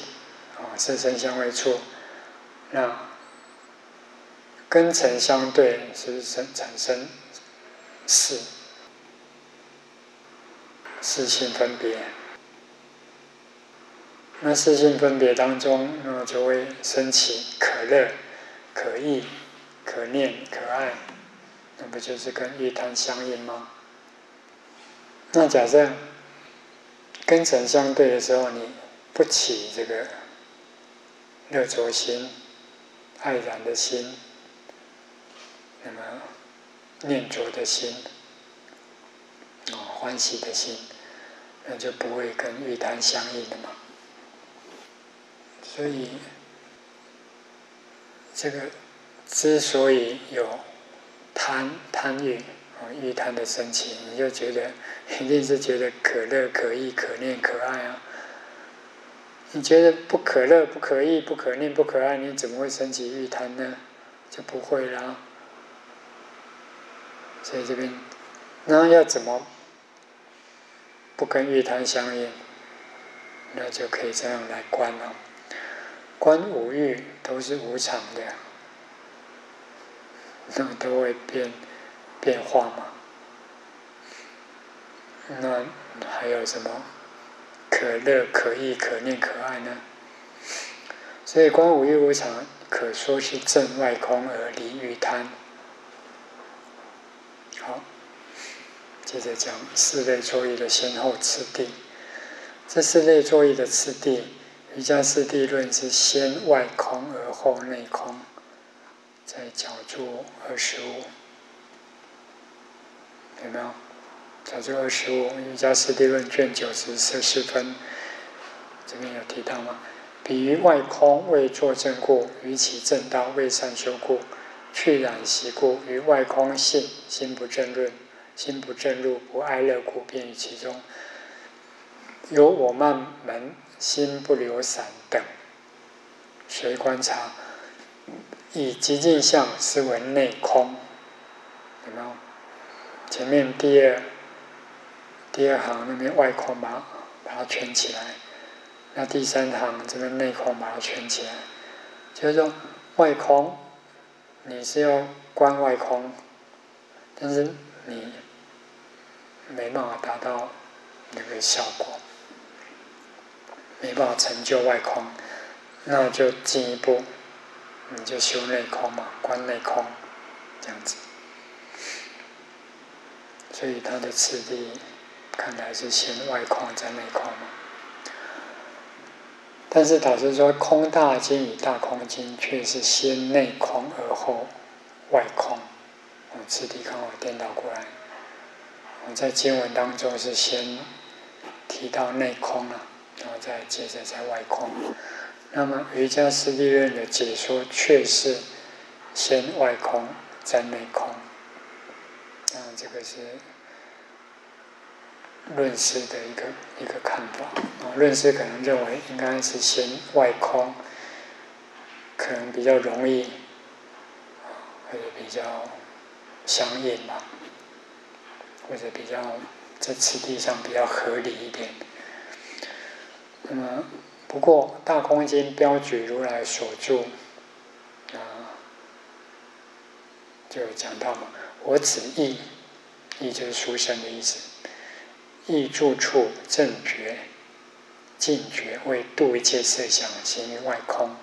啊，色身香味触，那根尘相对是生产生四四性分别。那四性分别当中，那么就会升起可乐、可意、可念、可爱，那不就是跟欲贪相应吗？那假设根尘相对的时候，你不起这个热着心、爱染的心，那么念着的心，啊欢喜的心，那就不会跟欲贪相应的嘛。所以，这个之所以有贪贪欲啊欲贪的升起，你就觉得一定是觉得可乐、可意、可念、可爱啊。你觉得不可乐、不可意、不可念、不可爱，你怎么会升起欲贪呢？就不会啦。所以这边，那要怎么不跟欲贪相应？那就可以这样来观了。观五欲都是无常的，那都会变变化嘛。那还有什么可乐、可意、可念、可爱呢？所以观五欲无常，可说是正外空而离欲贪。好，接着讲四类作意的先后次第。这四类作意的次第。瑜伽师地论是先外空而后内空，在角注二十五，有没有？角注二十五，瑜伽师地论卷九十四十分，这边有提到吗？比喻外空未作正故，于其正道未善修故，去染习故，于外空性心不正论，心不正入不哀乐故，便于其中。有我慢门。心不流散等，随观察，以极静相思为内空，有没有？前面第二第二行那边外空把把它圈起来，那第三行这边内空把它圈起来，就是说外空，你是要观外空，但是你没办法达到那个效果。没办法成就外空，那就进一步，你就修内空嘛，观内空，这样子。所以它的次第看来是先外空再内空嘛。但是导师说，空大经与大空经却是先内空而后外空，我，次第刚好颠倒过来。我们在经文当中是先提到内空了。然后再接着在外空，那么瑜伽师地论的解说却是先外空再内空，那这个是论师的一个一个看法啊。论师可能认为应该是先外空，可能比较容易，或者比较相应吧，或者比较在此地上比较合理一点。那么，不过《大空间》标举如来所住，啊，就讲到嘛，我此意，意就是书生的意思，意住处正觉、净觉，为度一切色想行于外空。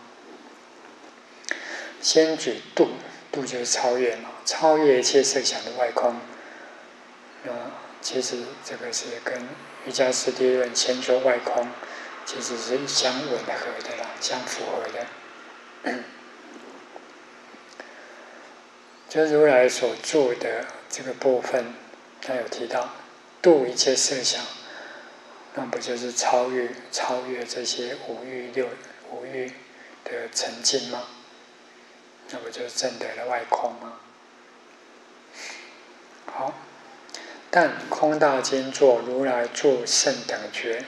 先举度，度就是超越嘛，超越一切色想的外空。那，其实这个是跟瑜伽师地论先说外空。其实是相吻合的啦，相符合的。就如来所住的这个部分，他有提到度一切设想，那不就是超越超越这些五欲六五欲的沉浸吗？那不就证得了外空吗？好，但空大经作如来住圣等觉。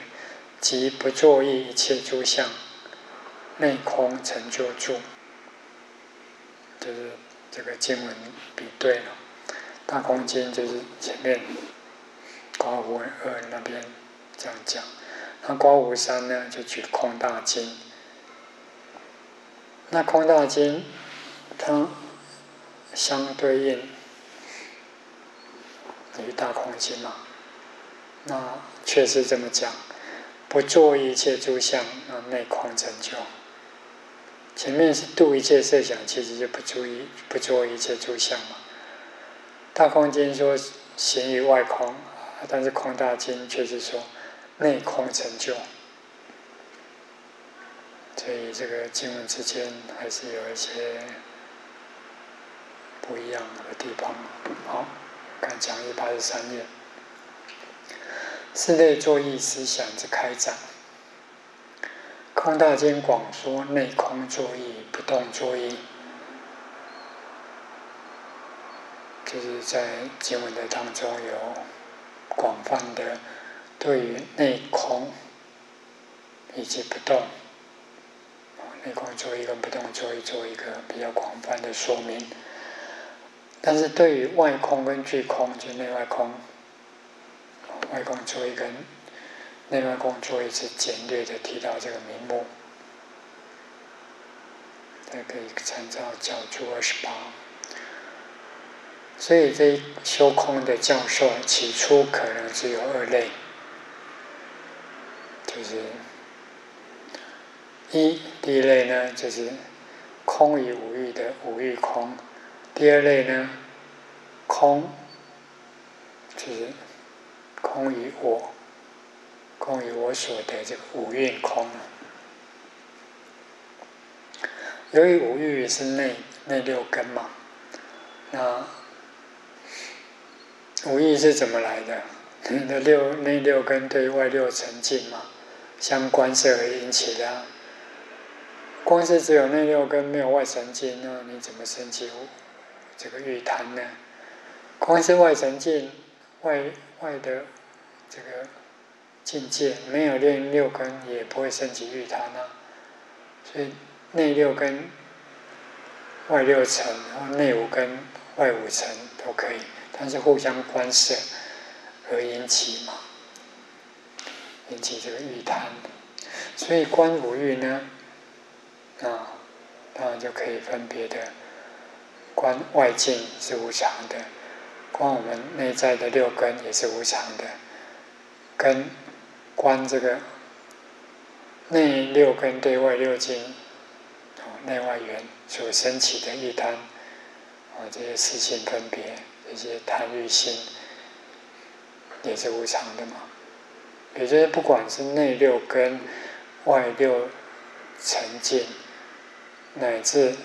即不作意一切诸相，内空成就住，就是这个经文比对了。大空经就是前面刮胡二那边这样讲，那刮胡三呢就举空大经。那空大经它相对应于大空经嘛？那确实这么讲。不做一切诸相，那内空成就。前面是度一切设想，其实就不注意不做一切诸相嘛。大空经说行于外空，但是空大经却是说内空成就。所以这个经文之间还是有一些不一样的地方。好，看讲义八十三页。室内作意思想之开展。空大经广说内空作意，不动作意，就是在经文的当中有广泛的对于内空以及不动，内空作意跟不动作意做一个比较广泛的说明。但是对于外空跟具空，就内外空。外空做一个内外空做一次简略的提到这个名目，大家可以参照教注二十八。所以这修空的教授起初可能只有二类，就是一第一类呢，就是空与无欲的无欲空；第二类呢，空就是。空于我，空于我所得这个五蕴空由于五欲是内内六根嘛，那五欲是怎么来的？那六内六根对外六沉静嘛，相关是而引起的。光是只有内六根没有外沉静，那你怎么升起这个欲贪呢？光是外层境，外。外的这个境界没有练六根，也不会升起欲贪啊。所以内六根、外六尘，然后内五根、外五尘都可以，但是互相关涉而引起嘛，引起这个欲贪。所以观五欲呢，啊，当然就可以分别的观外境是无常的。观我们内在的六根也是无常的，跟观这个内六根对外六经，哦内外缘所升起的一贪，啊这些事情分别，这些贪欲心也是无常的嘛。也就是不管是内六根、外六成见，乃至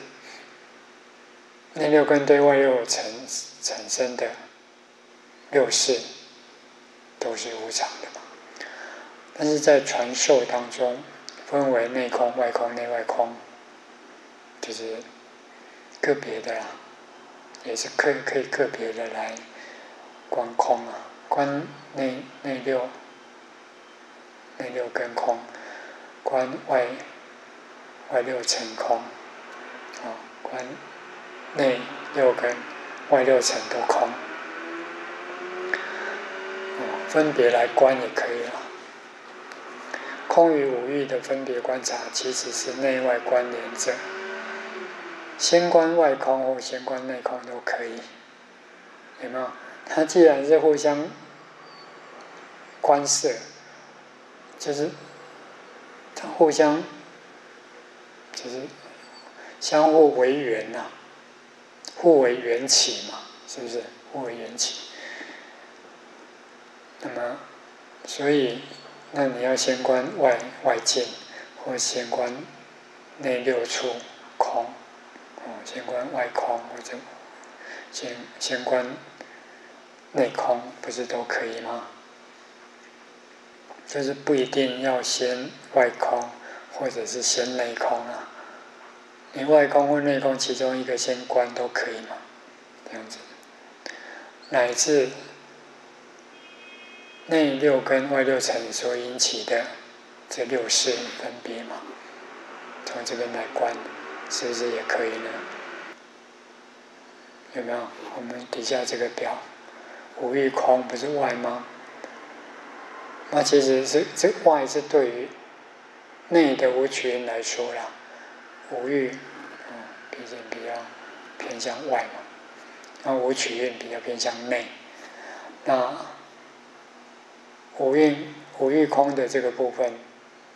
内六根对外六成。产生的六事都是无常的嘛，但是在传授当中分为内空、外空、内外空，就是个别的，也是可以可以个别的来观空啊，观内内六内六根空，观外外六尘空，啊观内六根、外六尘都空，分别来观也可以了。空与五欲的分别观察，其实是内外关联者。先观外空或先观内空都可以，有没有？它既然是互相关涉，就是它互相就是相互为缘呐，互为缘起嘛，是不是？互为缘起。那么，所以。那你要先观外外境，或先观内六处空，哦，先观外空或者先先观内空，不是都可以吗？就是不一定要先外空，或者是先内空啊。你外空或内空其中一个先关都可以嘛？这样子，乃至。内六根、外六尘所引起的这六事分别嘛，从这边来关，是不是也可以呢？有没有？我们底下这个表，五欲空不是外吗？那其实是这外是对于内的五取来说啦，五欲，啊，毕竟比较偏向外嘛，那五取运比较偏向内，那。五蕴五欲空的这个部分，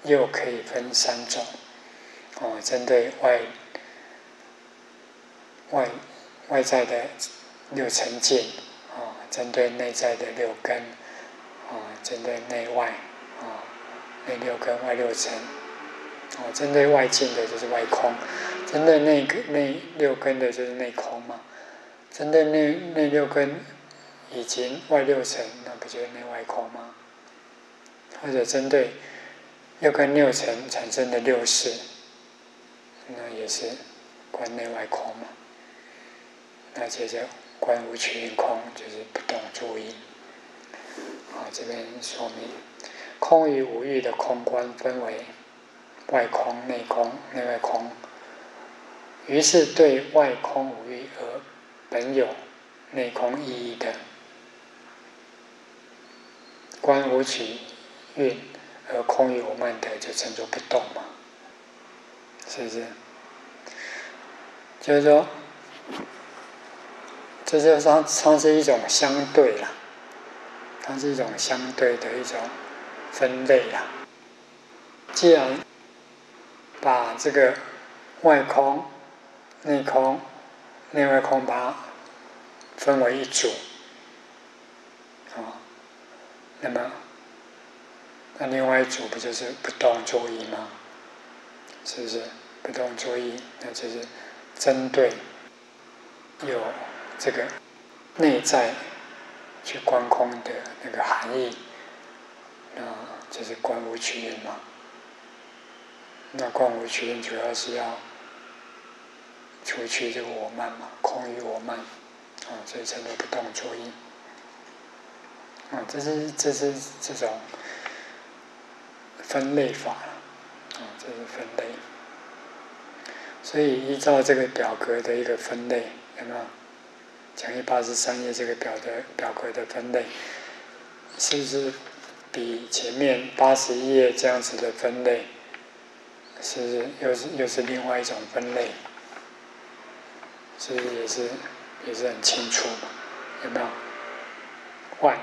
又可以分三种，哦，针对外外外在的六尘境，啊，针对内在的六根，啊，针对内外，啊，内六根外六尘，哦，针对外境的就是外空，针对内内六根的就是内空嘛，针对内内六根以及外六尘，那不就是内外空吗？或者针对六根六尘产生的六识，那也是观内外空嘛。那接着观无取运空，就是不动注意。好，这边说明空与无欲的空观分为外空、内空、内外空。于是对外空无欲而本有内空意义的观无取。运而空于我们的，就称作不动嘛，是不是？就是说，这就算算是一种相对啦，它是一种相对的一种分类啦。既然把这个外空、内空、内外空把它分为一组，啊，那么。那另外一组不就是不动作意吗？是不是不动作意？那就是针对有这个内在去观空的那个含义，那就是观无取因嘛。那观无取因主要是要除去这个我慢嘛，空于我慢啊，所以称为不动作意。啊，这是这是这种。分类法啊，这是分类。所以依照这个表格的一个分类，有没有？讲义八十三页这个表的表格的分类，是不是比前面八十一页这样子的分类，是又是又是另外一种分类？是不是也是也是很清楚？有没有？外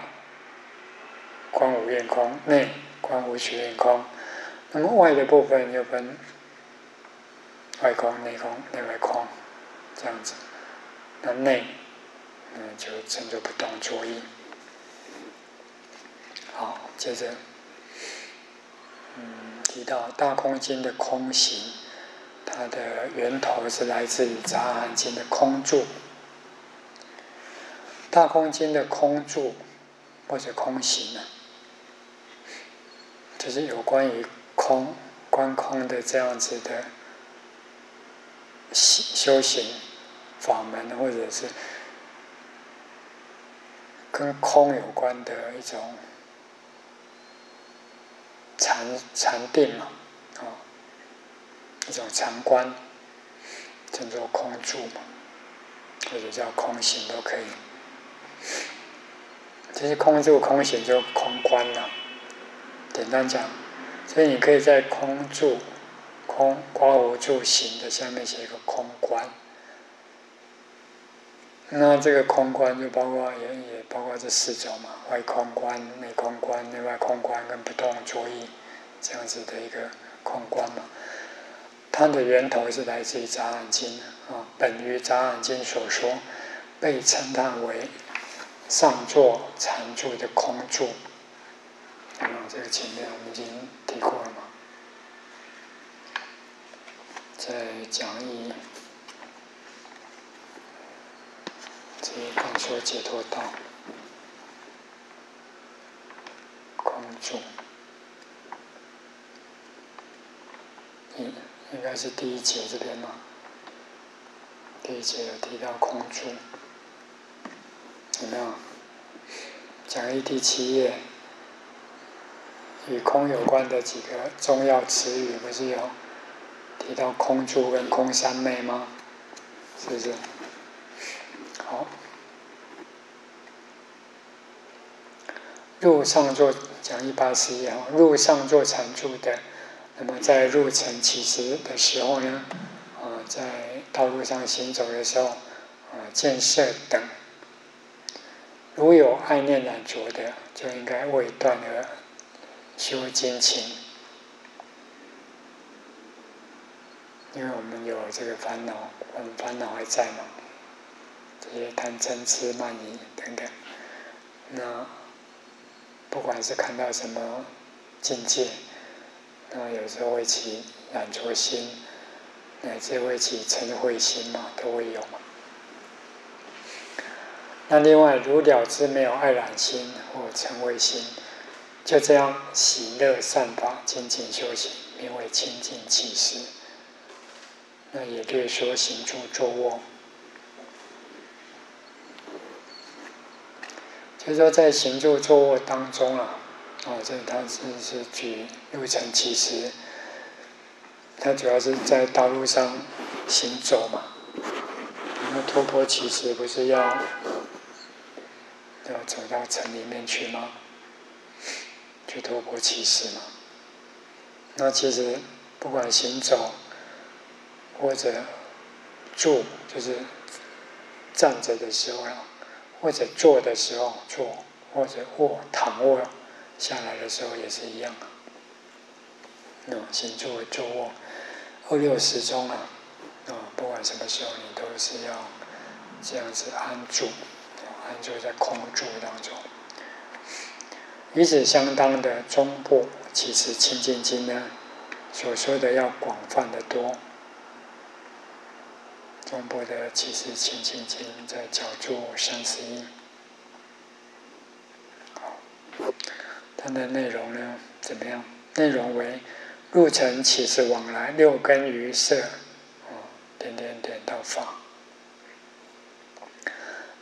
观五眼空，内。观无取眼空，那么外的部分又分外空、内空、内外空这样子。那内，嗯，就称作不动作意。好，接着，提到大空经的空行，它的源头是来自于杂含经的空住。大空经的空住或者空行呢？就是有关于空观空的这样子的修修行法门，或者是跟空有关的一种禅禅定嘛，啊，一种禅观。称作空住嘛，或者叫空行都可以。其实空住、空行就空观了。简单讲，所以你可以在空住、空刮无住行的下面写一个空观。那这个空观就包括也也包括这四种嘛，外空观、内空观、内外空观跟不动作意这样子的一个空观嘛。它的源头是来自于《杂案经》啊，本于《杂案经》所说，被称叹为上座禅住的空住。啊，这个前面我们已经提过了嘛。在讲义，这刚说解脱道，空住，应应该是第一节这边嘛。第一节有提到空住，有没有？讲义第七页。与空有关的几个重要词语，不是有提到空住跟空三昧吗？是不是？好，入上座讲一八十一号，入上座禅住的，那么在入城起时的时候呢，啊，在道路上行走的时候，啊，建设等，如有爱念染着的，就应该未断而。修精勤，因为我们有这个烦恼，我们烦恼还在嘛？这些贪嗔痴慢疑等等，那不管是看到什么境界，那有时候会起染着心，乃至会起嗔恚心嘛，都会有嘛。那另外，如了知没有爱染心或嗔恚心。就这样喜乐善法，精进修行，名为清净起时。那也略说行住坐卧。就是说，在行住坐卧当中啊，哦，这他是是举入城起时，他主要是在道路上行走嘛。那托钵其实不是要要走到城里面去吗？去托钵其实嘛？那其实不管行走或者坐，就是站着的时候啊，或者坐的时候坐，或者卧躺卧下来的时候也是一样啊。那行坐坐卧二六时钟啊，啊，不管什么时候你都是要这样子安住，安住在空住当中。与此相当的中部，其实《清净经》呢所说的要广泛的多。中部的其实《清净经》在角注三十一，它的内容呢怎么样？内容为入城起时往来六根于色，哦，点点点到法。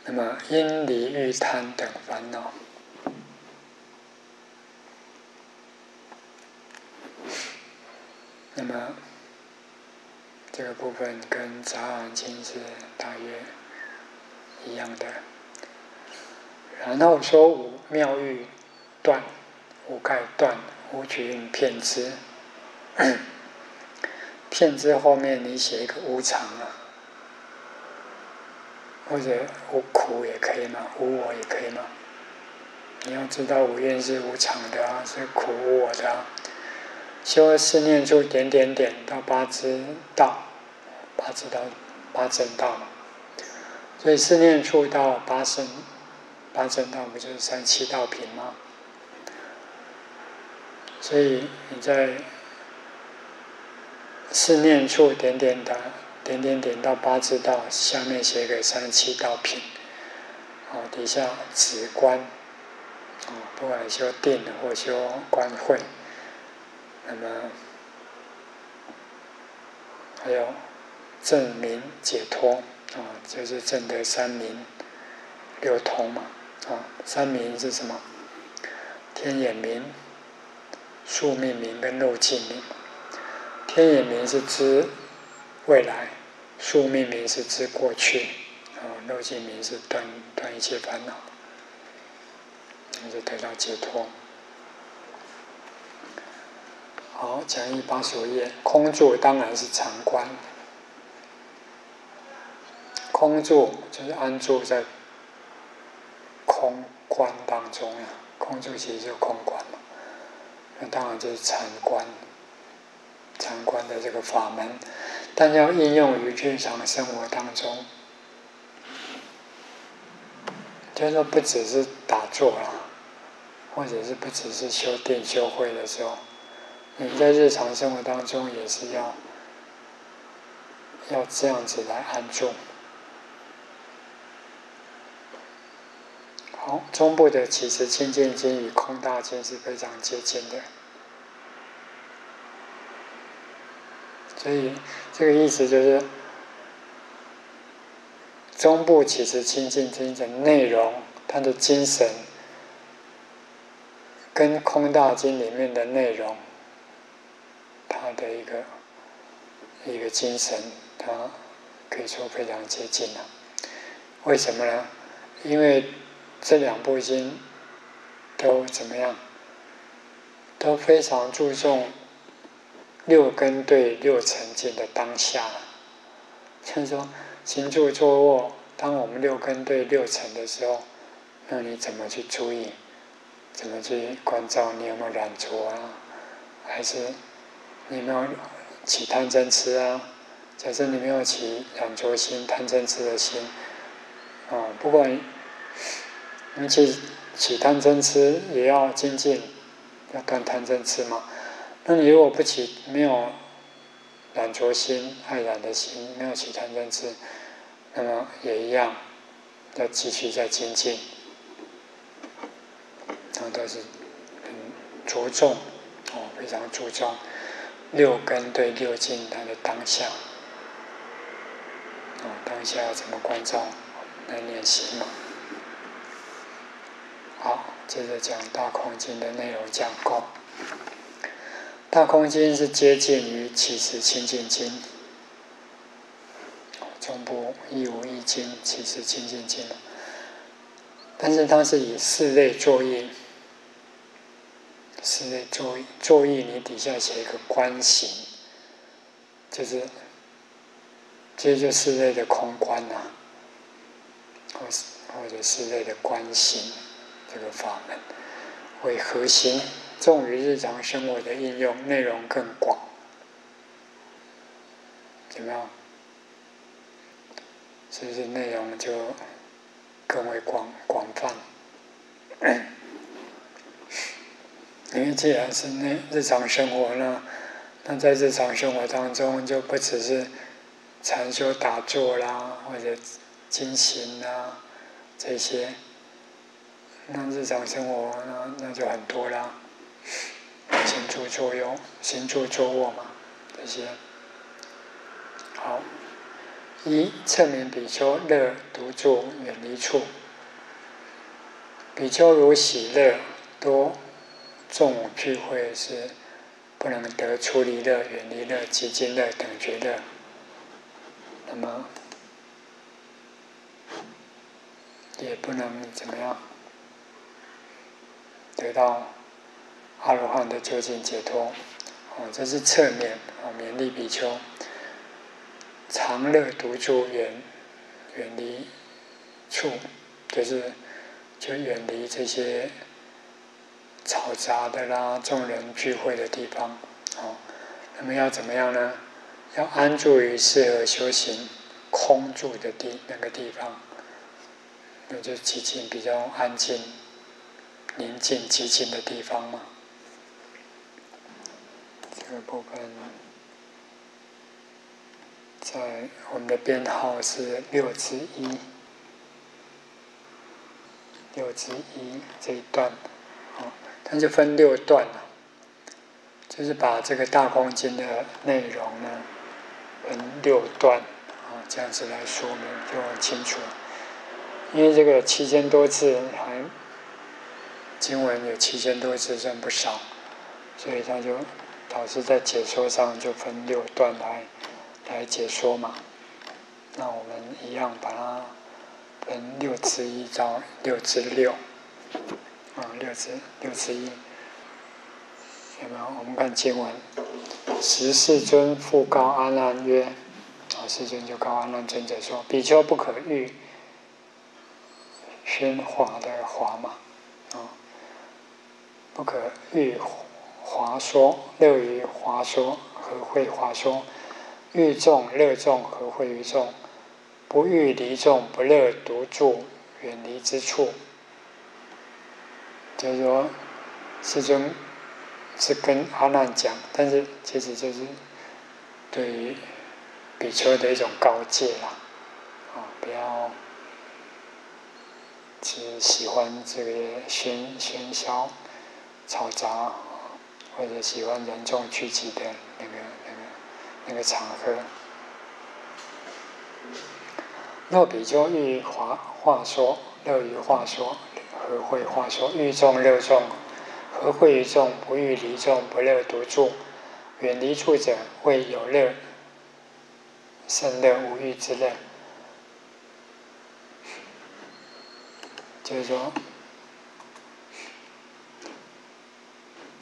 那么因离欲贪等烦恼。那么，这个部分跟《杂案经》是大约一样的。然后说五妙欲断，五盖断，五取运片之。片之后面你写一个无常啊，或者无苦也可以嘛，无我也可以嘛。你要知道五蕴是无常的啊，是苦无我的啊。修四念处点点点到八支道，八支道八正道，所以四念处到八圣八正道不就是三七道品吗？所以你在四念处点点的点点点到八字道下面写个三七道品，哦，底下止观，哦，不管修定或修观会。那么还有证明解脱啊，就是证得三明六通嘛啊。三明是什么？天眼明、宿命明跟漏尽明。天眼明是知未来宿命明是知过去，啊，漏尽明是断断一切烦恼，那就得到解脱。好，讲义八十页，空住当然是常观。空住就是安住在空观当中呀，空住其实就是空观嘛，那当然就是禅观，禅观的这个法门，但要应用于日常生活当中，就是说不只是打坐啦，或者是不只是修定修会的时候，你在日常生活当中也是要要这样子来安住。好，中部的其实清净经与空大经是非常接近的，所以这个意思就是，中部其实清净经的内容，它的精神，跟空大经里面的内容，它的一个一个精神，它可以说非常接近了。为什么呢？因为这两部经都怎么样？都非常注重六根对六尘境的当下。就是说，行住坐卧，当我们六根对六尘的时候，那你怎么去注意？怎么去关照你有没有染着啊？还是你没有起贪嗔痴啊？假设你没有起染着心、贪嗔痴的心，啊，不管。你起起贪嗔痴也要精进，要断贪嗔痴嘛。那你如果不起，没有染着心、爱染的心，没有起贪嗔痴，那么也一样，要继续在精进。那都是很着重哦，非常注重六根对六境它的当下。哦，当下要怎么关照来练习嘛？接着讲大空经的内容讲过。大空经是接近于起始清净经，中部一无一经起始清净经但是它是以四类作业，四类作作业，你底下写一个观行，就是这就是四类的空观呐，或是或者四类的观行。这个法门为核心，重于日常生活的应用，内容更广，怎么样？是不是内容就更为广广泛？因为既然是那日常生活呢，那在日常生活当中就不只是禅修打坐啦，或者进行啊这些。那日常生活那那就很多啦，行住坐用，行住坐卧嘛，这些。好，一侧面比丘乐独住远离处，比丘如喜乐多众聚会是不能得出离乐、远离乐、极尽乐等觉乐，那么也不能怎么样。得到阿罗汉的究竟解脱，哦，这是侧面哦，勉励比丘常乐独住远远离处，就是就远离这些嘈杂的啦，众人聚会的地方，哦，那么要怎么样呢？要安住于适合修行空住的地那个地方，那就寂静比较安静。宁静寂静的地方吗？这个部分在我们的编号是六之一，六之一这一段，哦，它就分六段了，就是把这个大空经的内容呢分六段，啊，这样子来说明就很清楚，因为这个七千多字还。经文有七千多字，算不少，所以他就导师在解说上就分六段来来解说嘛。那我们一样把它分六次一到六之六，啊，六之六次一，有没有？我们看经文，十世尊复告阿难曰：“啊，世尊就告阿难尊者说：比丘不可欲喧哗的华嘛，不可欲华说，乐于华说，何会华说？欲众乐众，何会于众？”不欲离众，不乐独住，远离之处。就是说，师尊是跟阿难讲，但是其实就是对于比丘的一种告诫啦。啊，不要只喜欢这个喧喧嚣、嘈杂，或者喜欢人众聚集的那个、那个、那个场合。若比丘欲话话说，乐于话说，何会话说？欲众乐众，何会于众？不欲离众，不乐独住，远离处者，谓有乐，胜乐无欲之乐。就是说，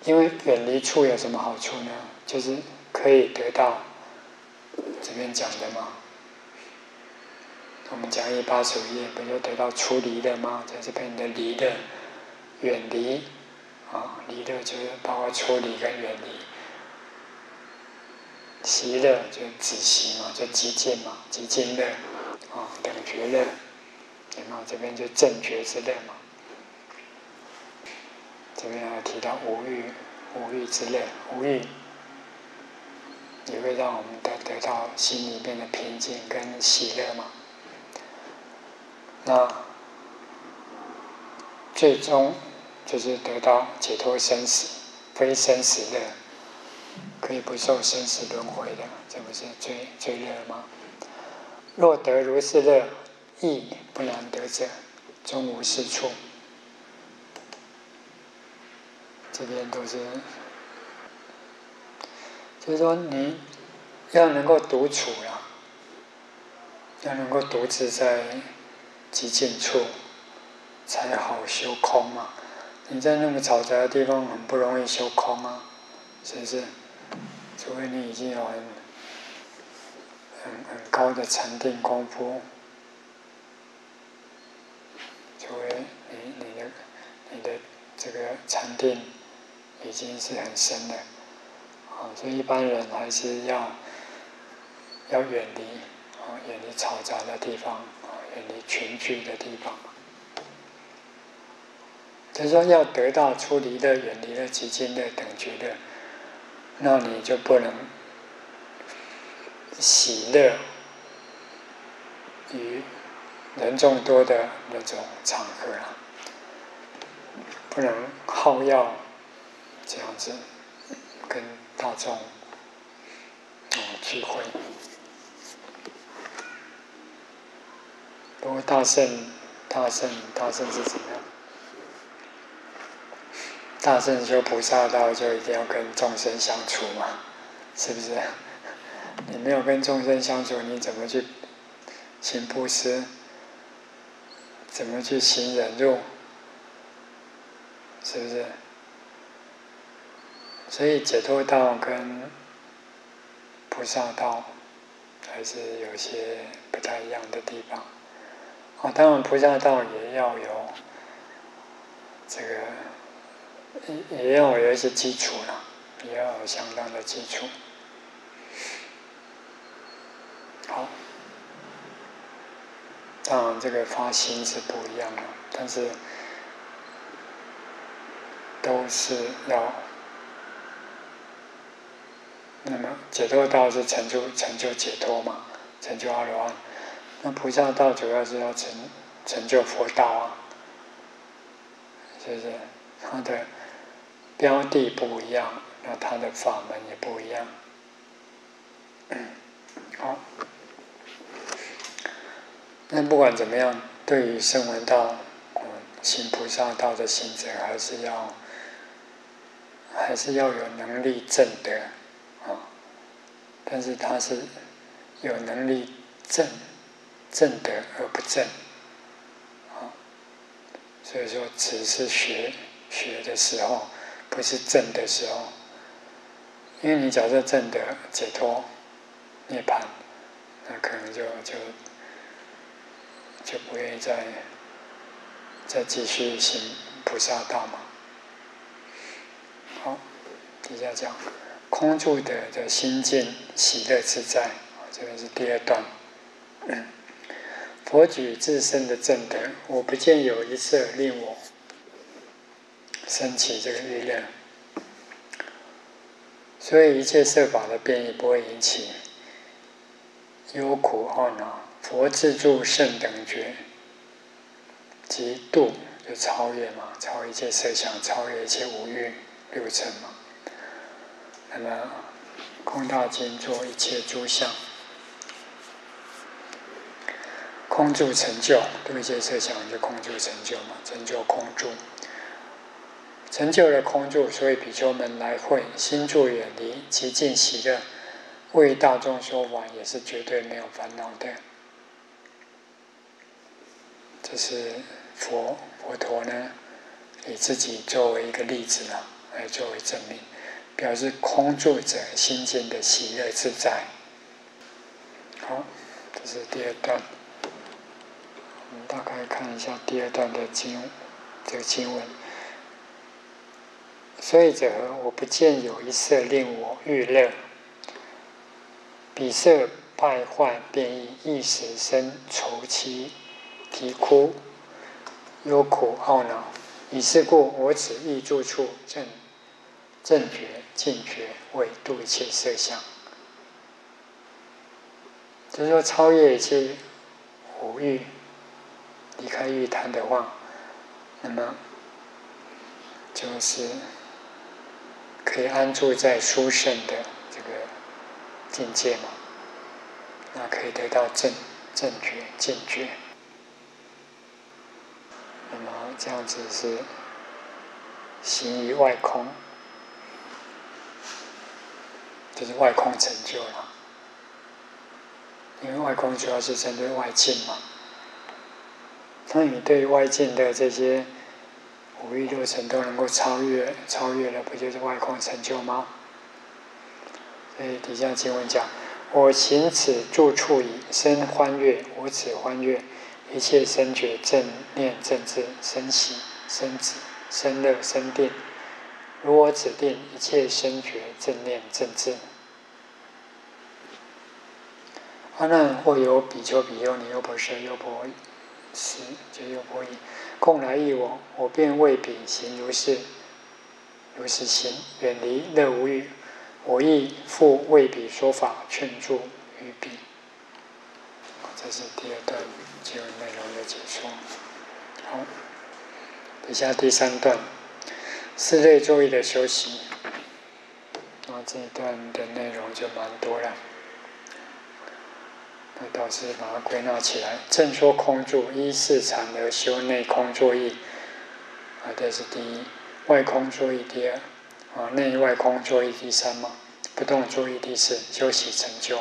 因为远离处有什么好处呢？就是可以得到这边讲的嘛。我们讲一八十五页，不就得到出离的吗？在这边的离的远离啊，离的就是包括出离跟远离。习乐就止息嘛，就极静嘛，极静乐啊，等觉乐。然后这边就正觉之乐嘛。这边还提到无欲，无欲之乐，无欲也会让我们得得到心里面的平静跟喜乐嘛。那最终就是得到解脱生死，非生死乐，可以不受生死轮回的，这不是最最乐吗？若得如是乐，亦不难得者，终无是处。这边都是，就是说你要能够独处了，要能够独自在。极静处才好修空嘛！你在那么嘈杂的地方，很不容易修空啊，是不是？除非你已经有很很很高的禅定功夫，除非你你的你的这个禅定已经是很深的，啊，所以一般人还是要要远离啊，远离嘈杂的地方。远离群聚的地方，就是说要得到出离的、远离了极静的等觉的，那你就不能喜乐于人众多的那种场合了，不能好要这样子跟大众啊聚会。不过大圣，大圣，大圣是怎么样？大圣修菩萨道，就一定要跟众生相处嘛，是不是？你没有跟众生相处，你怎么去行布施？怎么去行忍辱？是不是？所以解脱道跟菩萨道还是有些不太一样的地方。哦，当然，菩萨道也要有这个，也也要有一些基础了，也要有相当的基础。好，当然这个发心是不一样的，但是都是要，那么解脱道是成就成就解脱嘛，成就阿罗汉。那菩萨道主要是要成成就佛道啊，是不是？它的标的不一样，那它的法门也不一样。好，那不管怎么样，对于声闻道、行菩萨道的行者，还是要还是要有能力证得。但是他是有能力证。正德而不正，啊，所以说只是学学的时候，不是正的时候，因为你假设正德解脱涅槃，那可能就就就不愿意再再继续行菩萨道嘛。好，底下讲空住的的心境喜乐自在，这个是第二段。嗯佛举自身的正德，我不见有一色令我升起这个欲乐，所以一切色法的变异不会引起忧苦懊恼。佛自助圣等觉，即度就超越嘛，超一切色想，超越一切五欲六尘嘛。那么空大经做一切诸相。空住成就，对一切设想就空住成就嘛，成就空住，成就了空住，所以比丘们来会，心住远离，极尽喜乐，为大众说法也是绝对没有烦恼的。这是佛佛陀呢，以自己作为一个例子啊，来作为证明，表示空住者心间的喜乐自在。好，这是第二段。我们大概看一下第二段的经，这个经文。所以者何？我不见有一色令我欲乐，彼色败坏变异，一时生愁戚、啼哭、忧苦、懊恼。以是故，我此意住处正正觉、净觉，为度一切色相。就是说，超越一切五欲。离开玉坛的话，那么就是可以安住在殊胜的这个境界嘛，那可以得到正正觉、见觉。那么这样子是行于外空，就是外空成就了，因为外空主要是针对外境嘛。那你对外境的这些五欲六尘都能够超越，超越了，不就是外空成就吗？所以底下经文讲：“我行此住处已生欢悦，我此欢悦，一切生觉正念正智生喜生子生乐生定，如我指定一切生觉正念正智。”阿难或有比丘、比丘尼、优婆塞、优婆。是，就有波音，共来一往，我便为彼行如是，如是行，远离乐无欲。我亦复为彼说法，劝助于彼。这是第二段经文内容的解说。好，底下第三段，四类作业的修行。那这一段的内容就蛮多了。那倒是把它归纳起来，正说空住，依四禅而修内空作意，啊，这是第一；外空作意第二，啊，内外空作意第三嘛，不动作意第四，休息成就。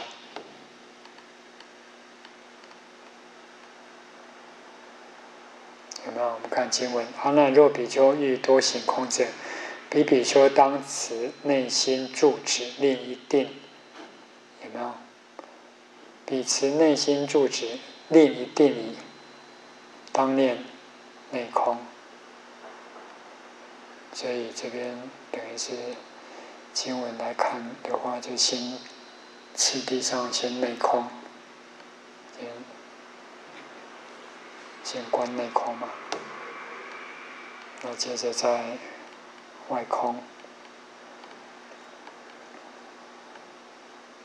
有没有？我们看经文：阿难若比丘欲多行空者，比比丘当持内心住止，令一定。有没有？彼持内心住止，令一定矣。当念内空，所以这边等于是经文来看的话，就先次第上先内空，先先观内空嘛，然后接着在外空，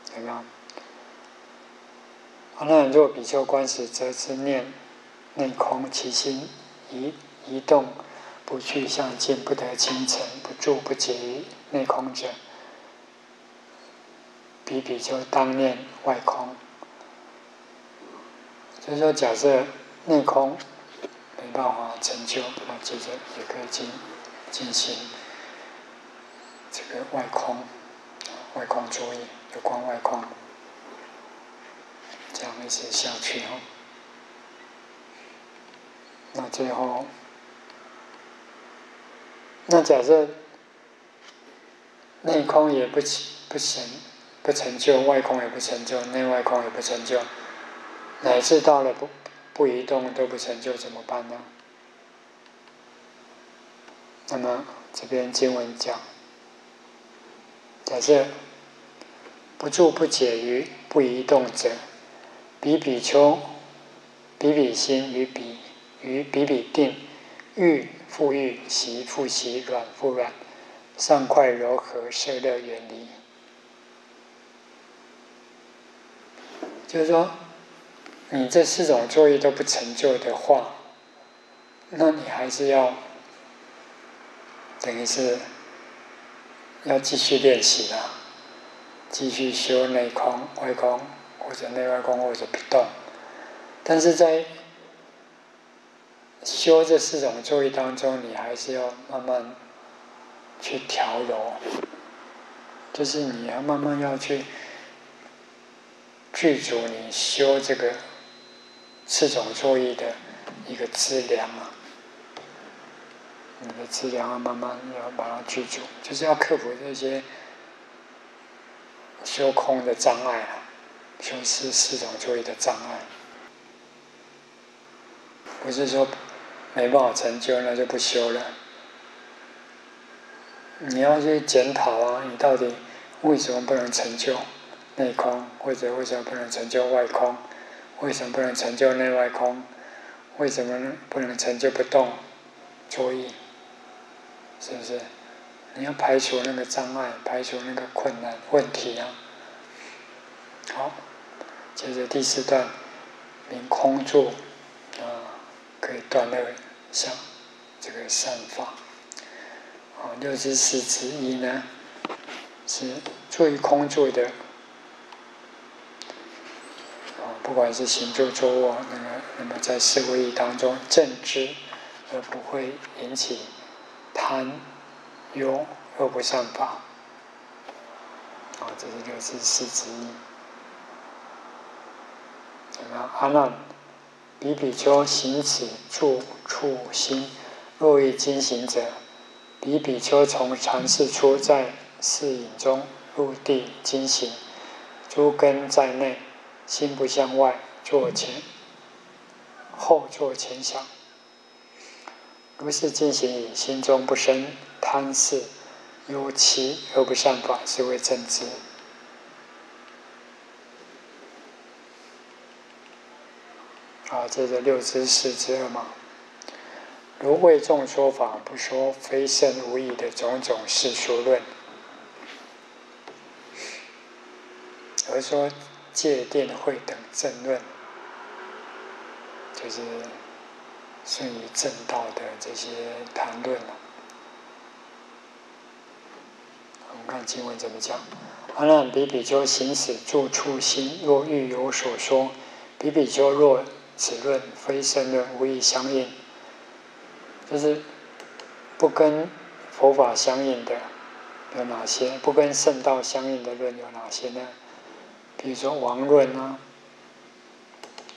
怎么样？那若比丘观时，则知念内空，其心移移动，不去向近，不得清晨，不住不结于内空者，比比丘当念外空。所以说，假设内空没办法成就，那接着也可以进进行这个外空，外空注意，有关外空。这样一些下去哦。那最后，那假设内空也不起不成不成就，外空也不成就，内外空也不成就，乃至到了不不移动都不成就，怎么办呢？那么这边经文讲，假设不住不解于不移动者，比比丘，比比心与比。与比比定，欲复欲，习复习，软复软，上快柔和，色乐远离。就是说，你这四种作业都不成就的话，那你还是要，等于是要继续练习的，继续修内空、外空，或者内外空，或者不动。但是在修这四种作业当中，你还是要慢慢去调柔，就是你要慢慢要去具足你修这个四种作业的一个质量啊，你的质量要慢慢要把它具足，就是要克服这些修空的障碍啊，修四四种作业的障碍，不是说。没办法成就，那就不修了。你要去检讨啊，你到底为什么不能成就内空，或者为什么不能成就外空？为什么不能成就内外空？为什么不能成就不动？作意，是不是？你要排除那个障碍，排除那个困难问题啊。好，接着第四段，明空住。可以断那个像这个善法。啊，六十四之一呢，是最空住的。不管是行住坐卧，那么那么在四维义当中正知，而不会引起贪、忧、恶不善法。啊，这是六知四之一。怎么？阿难。比比丘行此住处心，若欲精行者，比比丘从禅室出，在寺隐中入地精行，诸根在内，心不向外，坐前后坐前想。如是进行以心中不生贪视，忧其而不善法，是为正知。啊，这是六知四知二嘛，如为众说法，不说非圣无义的种种世俗论，而说戒定慧等正论，就是顺于正道的这些谈论我们看经文怎么讲：阿难比比丘行此住处心，若欲有所说，比比丘若。此论非圣论，无以相应，就是不跟佛法相应的有哪些？不跟圣道相应的论有哪些呢？比如说王论啊、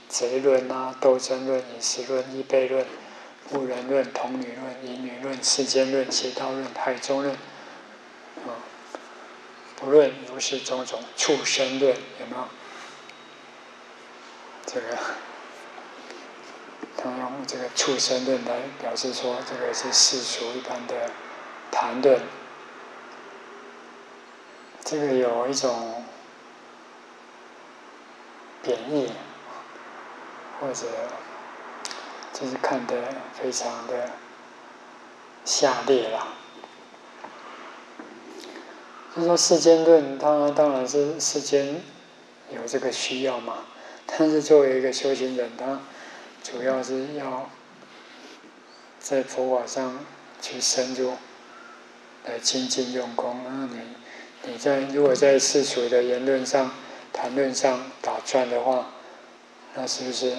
贼论啊、斗争论、饮食论、异辈论、妇人论、童女论、淫女论、世间论、邪道论、海中论，啊，不论如是种种畜生论，有没有？这个。他用这个畜生论来表示说，这个是世俗一般的谈论，这个有一种贬义，或者就是看得非常的下列啦。就说世间论，它当然是世间有这个需要嘛，但是作为一个修行人，他。主要是要在佛法上去深入来精进用功。那你你在如果在世俗的言论上、谈论上打转的话，那是不是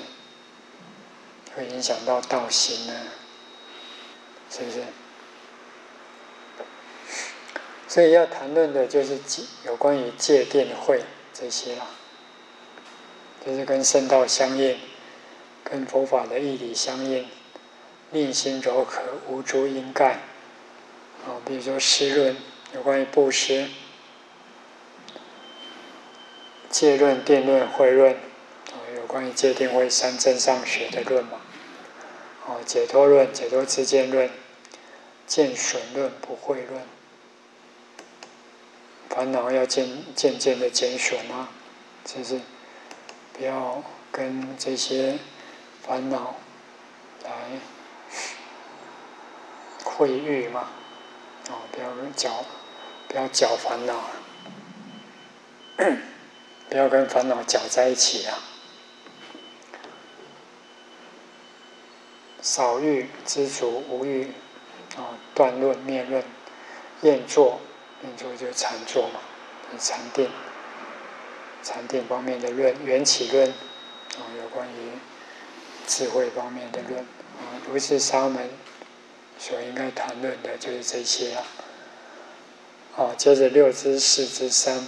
会影响到道行呢？是不是？所以要谈论的就是有关于戒定慧这些啦，就是跟圣道相应。跟佛法的义理相应，令心柔和，无诸因盖。啊，比如说诗论，有关于布施；戒论、定论、慧论，啊，有关于戒定慧三真上学的论嘛。哦，解脱论、解脱之见论、见损论、不会论，烦恼要渐渐渐的减损啊，就是不要跟这些烦恼来会遇嘛。哦，不要搅，不要搅烦恼，不要跟烦恼搅在一起啊。少欲知足，无欲啊，断论灭论，厌坐，厌坐就禅坐嘛，禅定，禅定方面的论，缘起论啊，有关于智慧方面的论啊，如是沙门所应该谈论的就是这些啊。好，接着六之四之三，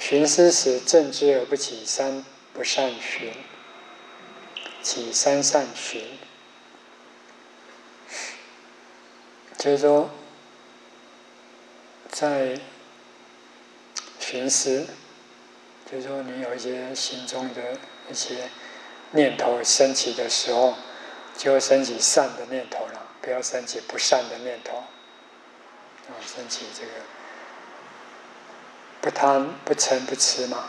寻思时正知而不起三不善寻，起三善寻。就是说，在寻思，就是说你有一些心中的一些念头升起的时候，就会升起善的念头了，不要升起不善的念头。啊，升起这个不贪不嗔不痴嘛，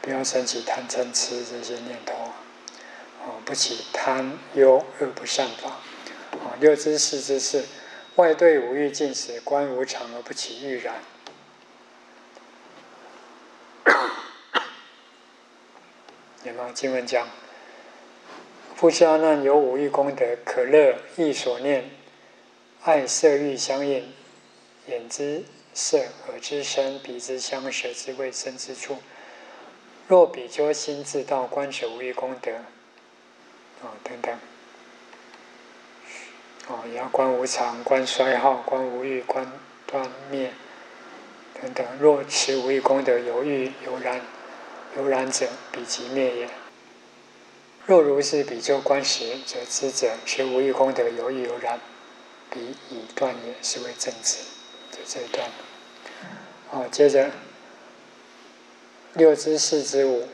不要升起贪嗔痴这些念头啊。哦，不起贪忧恶不善法。啊，六知四知是。外对无欲尽时，观无常而不起欲然。有没有？经文讲，富士阿难有五欲功德，可乐意所念，爱色欲相应，眼之色，耳之声，鼻之香，舌之味，身之处。若比丘心自道，观者无欲功德。啊，等等。哦，也要观无常、观衰耗、观无欲、观断灭等等。若持无欲功德有欲有然有然者，彼即灭也。若如是比丘观时，则知者持无欲功德有欲有然，彼已断也，是为正知。这一段。哦，接着六支四支五。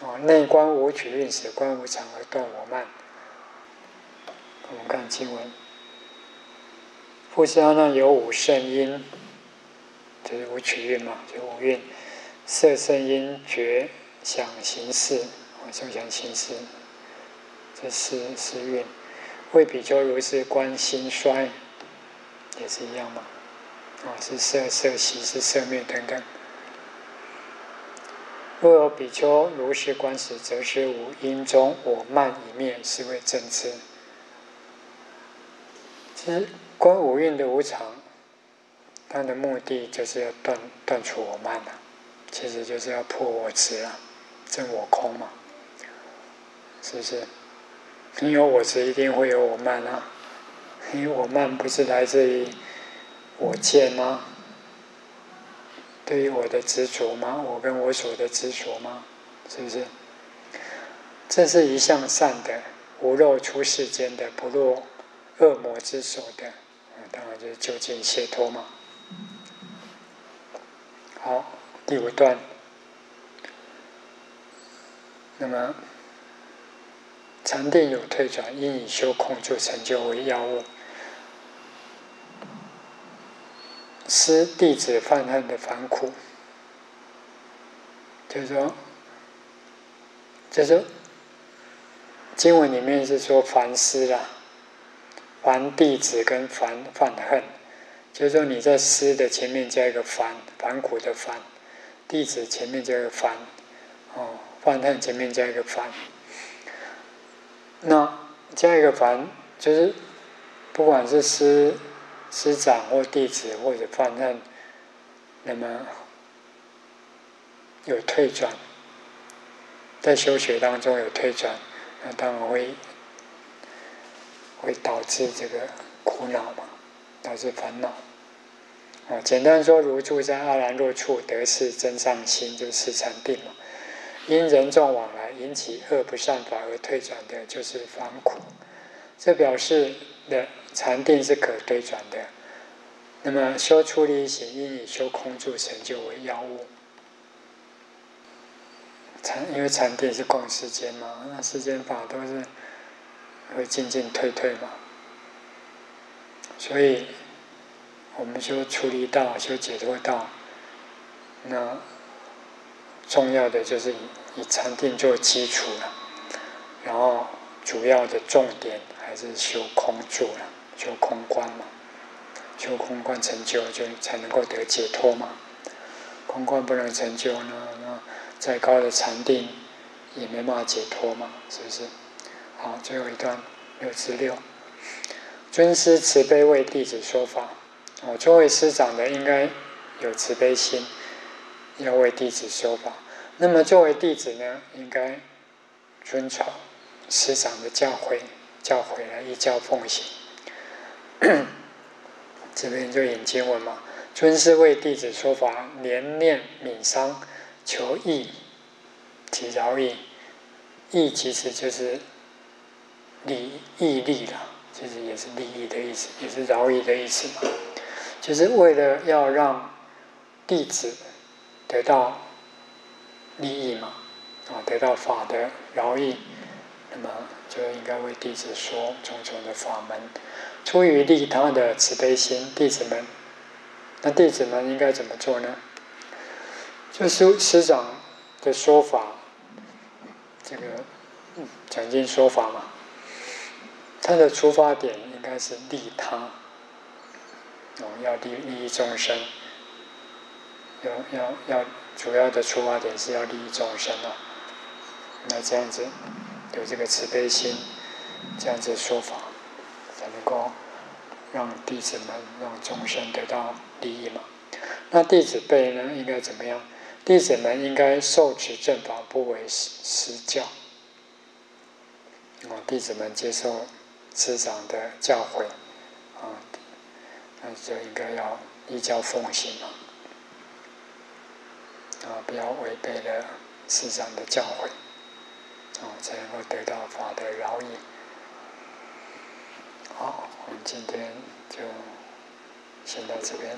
哦，内观五取运时，观无常而断我慢。我们看经文。富士阿难有五圣音，就是五取运嘛，就五蕴：色、声、音、觉、想、行、识。我就想行识，这四四蕴。为比丘如是观心衰，也是一样嘛。啊，是色、色、习、是色灭等等。若有比丘如是观时，则是无因中我慢一灭，是为正知。其实。观五蕴的无常，它的目的就是要断断除我慢啊，其实就是要破我执啊，证我空嘛，是不是？你有我执，一定会有我慢啊，因为我慢不是来自于我见吗？对于我的执着吗？我跟我所的执着吗？是不是？这是一向善的，无漏出世间的，不落恶魔之手的。当然就是就近解脱嘛。好，第五段。那么，禅定有退转，因以修空就成就为要务。师弟子犯恨的烦苦，就是说，就是经文里面是说凡思啦。凡弟子跟凡犯恨，就是说你在思的前面加一个凡，凡苦的凡；弟子前面加一个凡，哦，犯恨前面加一个凡。那加一个凡，就是不管是师师长或弟子或者犯恨，那么有退转，在修学当中有退转，那当然会。会导致这个苦恼嘛？导致烦恼。啊，简单说，如住在阿兰若处，得是真上心，就是禅定嘛。因人众往来引起恶不善法而退转的，就是烦苦。这表示的禅定是可推转的。那么修出离行，应以修空住成就为要务。禅因为禅定是共世间嘛，那世间法都是会进进退退嘛，所以我们修出离道、修解脱道，那重要的就是以以禅定做基础了，然后主要的重点还是修空住了，修空观嘛。修空观成就，就才能够得解脱嘛。空观不能成就呢，那再高的禅定也没办法解脱嘛，是不是？好，最后一段六至六。尊师慈悲为弟子说法。哦，作为师长的应该有慈悲心，要为弟子说法。那么作为弟子呢，应该遵从师长的教诲，教诲来依教奉行。这边就引经文嘛，尊师为弟子说法，连念悯伤，求益及饶益。益其实就是利益利了，其实也是利益的意思，也是饶益的意思嘛。就是为了要让弟子得到利益嘛，啊，得到法的饶益，那么就应该为弟子说种种的法门。出于利他的慈悲心，弟子们，那弟子们应该怎么做呢？就是师长的说法，这个讲经说法嘛，他的出发点应该是利他，哦，要利利益众生，要要要，主要的出发点是要利益众生啊。那这样子有这个慈悲心，这样子说法。能够让弟子们、让众生得到利益嘛？那弟子辈呢，应该怎么样？弟子们应该受持正法，不为师教。哦，弟子们接受师长的教诲，啊，那就应该要依教奉行嘛。啊，不要违背了师长的教诲，啊，才能够得到法的饶益。好，我们今天就先到这边，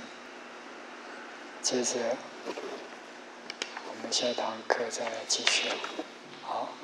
接着我们下一堂课再继续。好。